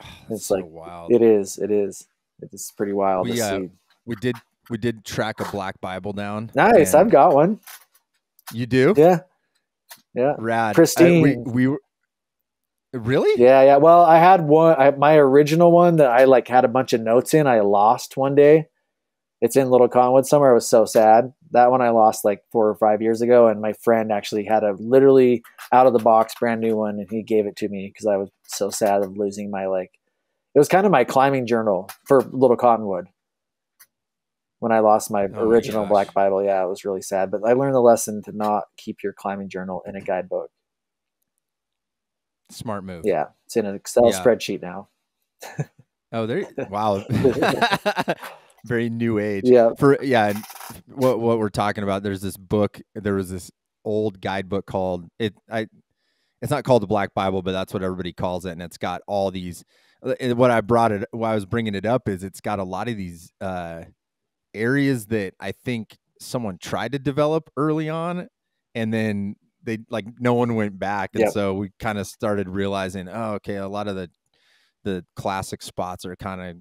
It's It's so like- wild. It is. It is. It is pretty wild We, to uh, see. we did we did track a black Bible down. Nice. I've got one. You do? Yeah. Yeah. Rad. I- we, we were Really? Yeah, yeah. Well, I had one. I, my original one that I like had a bunch of notes in. I lost one day. It's in Little Cottonwood somewhere. I was so sad. That one I lost like four or five years ago, and my friend actually had a literally out of the box brand new one, and he gave it to me because I was so sad of losing my like. It was kind of my climbing journal for Little Cottonwood. When I lost my Oh original gosh. Black Bible, yeah, it was really sad. But I learned the lesson to not keep your climbing journal in a guidebook. Smart move. Yeah, it's in an Excel Yeah. spreadsheet now. *laughs* Oh, there. Wow. *laughs* *laughs* Very new age. Yeah. For yeah, and what what we're talking about? There's this book. There was this old guidebook called it. I. It's not called the Black Bible, but that's what everybody calls it, and it's got all these. and What I brought it, why I was bringing it up is it's got a lot of these uh, areas that I think someone tried to develop early on, and then they like no one went back, and Yep. so we kind of started realizing, oh, okay, a lot of the the classic spots are kind of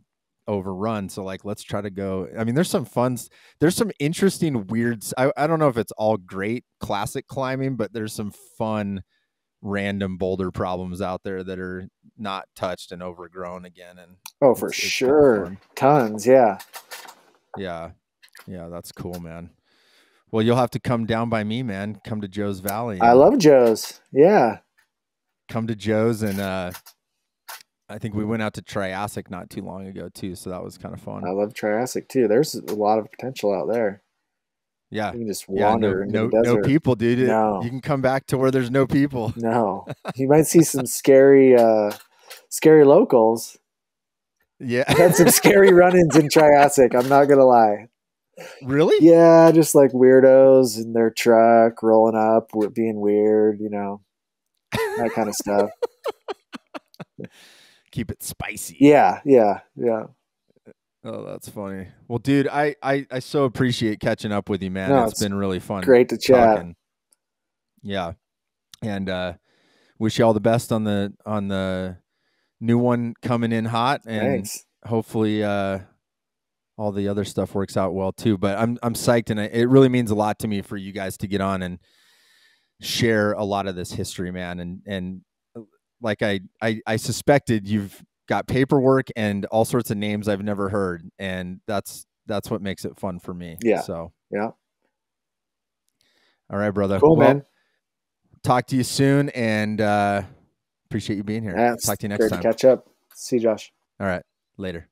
overrun. So like, let's try to go. I mean, there's some fun. There's some interesting weird I I don't know if it's all great classic climbing, but there's some fun random boulder problems out there that are not touched and overgrown again. And Oh, for It's- it's kinda sure. Tons, yeah. Yeah, yeah, that's cool, man. Well, you'll have to come down by me, man. Come to Joe's Valley. I love Joe's. Yeah. come to Joe's and uh I think we went out to Triassic not too long ago too, so that was kind of fun. I love Triassic too. There's a lot of potential out there. yeah. You can just Yeah, wander no, into no, desert. no people, dude. No. You can come back to where there's no people. No. You might see some scary uh scary locals. Yeah. I had some scary run-ins in Triassic, I'm not gonna lie. really? Yeah, just like weirdos in their truck rolling up, being weird, you know, that kind of stuff. *laughs* Keep it spicy. Yeah, yeah, yeah. Oh, that's funny. Well, dude, I, I I so appreciate catching up with you, man. No, it's it's been really fun. Great to chat. talking. Yeah. And uh wish you all the best on the on the new one coming in hot and Thanks. hopefully uh all the other stuff works out well too but i'm i'm psyched and it really means a lot to me for you guys to get on and share a lot of this history man and and like i i, I suspected you've got paperwork and all sorts of names i've never heard and that's that's what makes it fun for me Yeah. so Yeah. all right brother Cool, Well, man. talk to you soon and uh appreciate you being here Yeah, talk to you next time to catch up. See you, Josh. all right later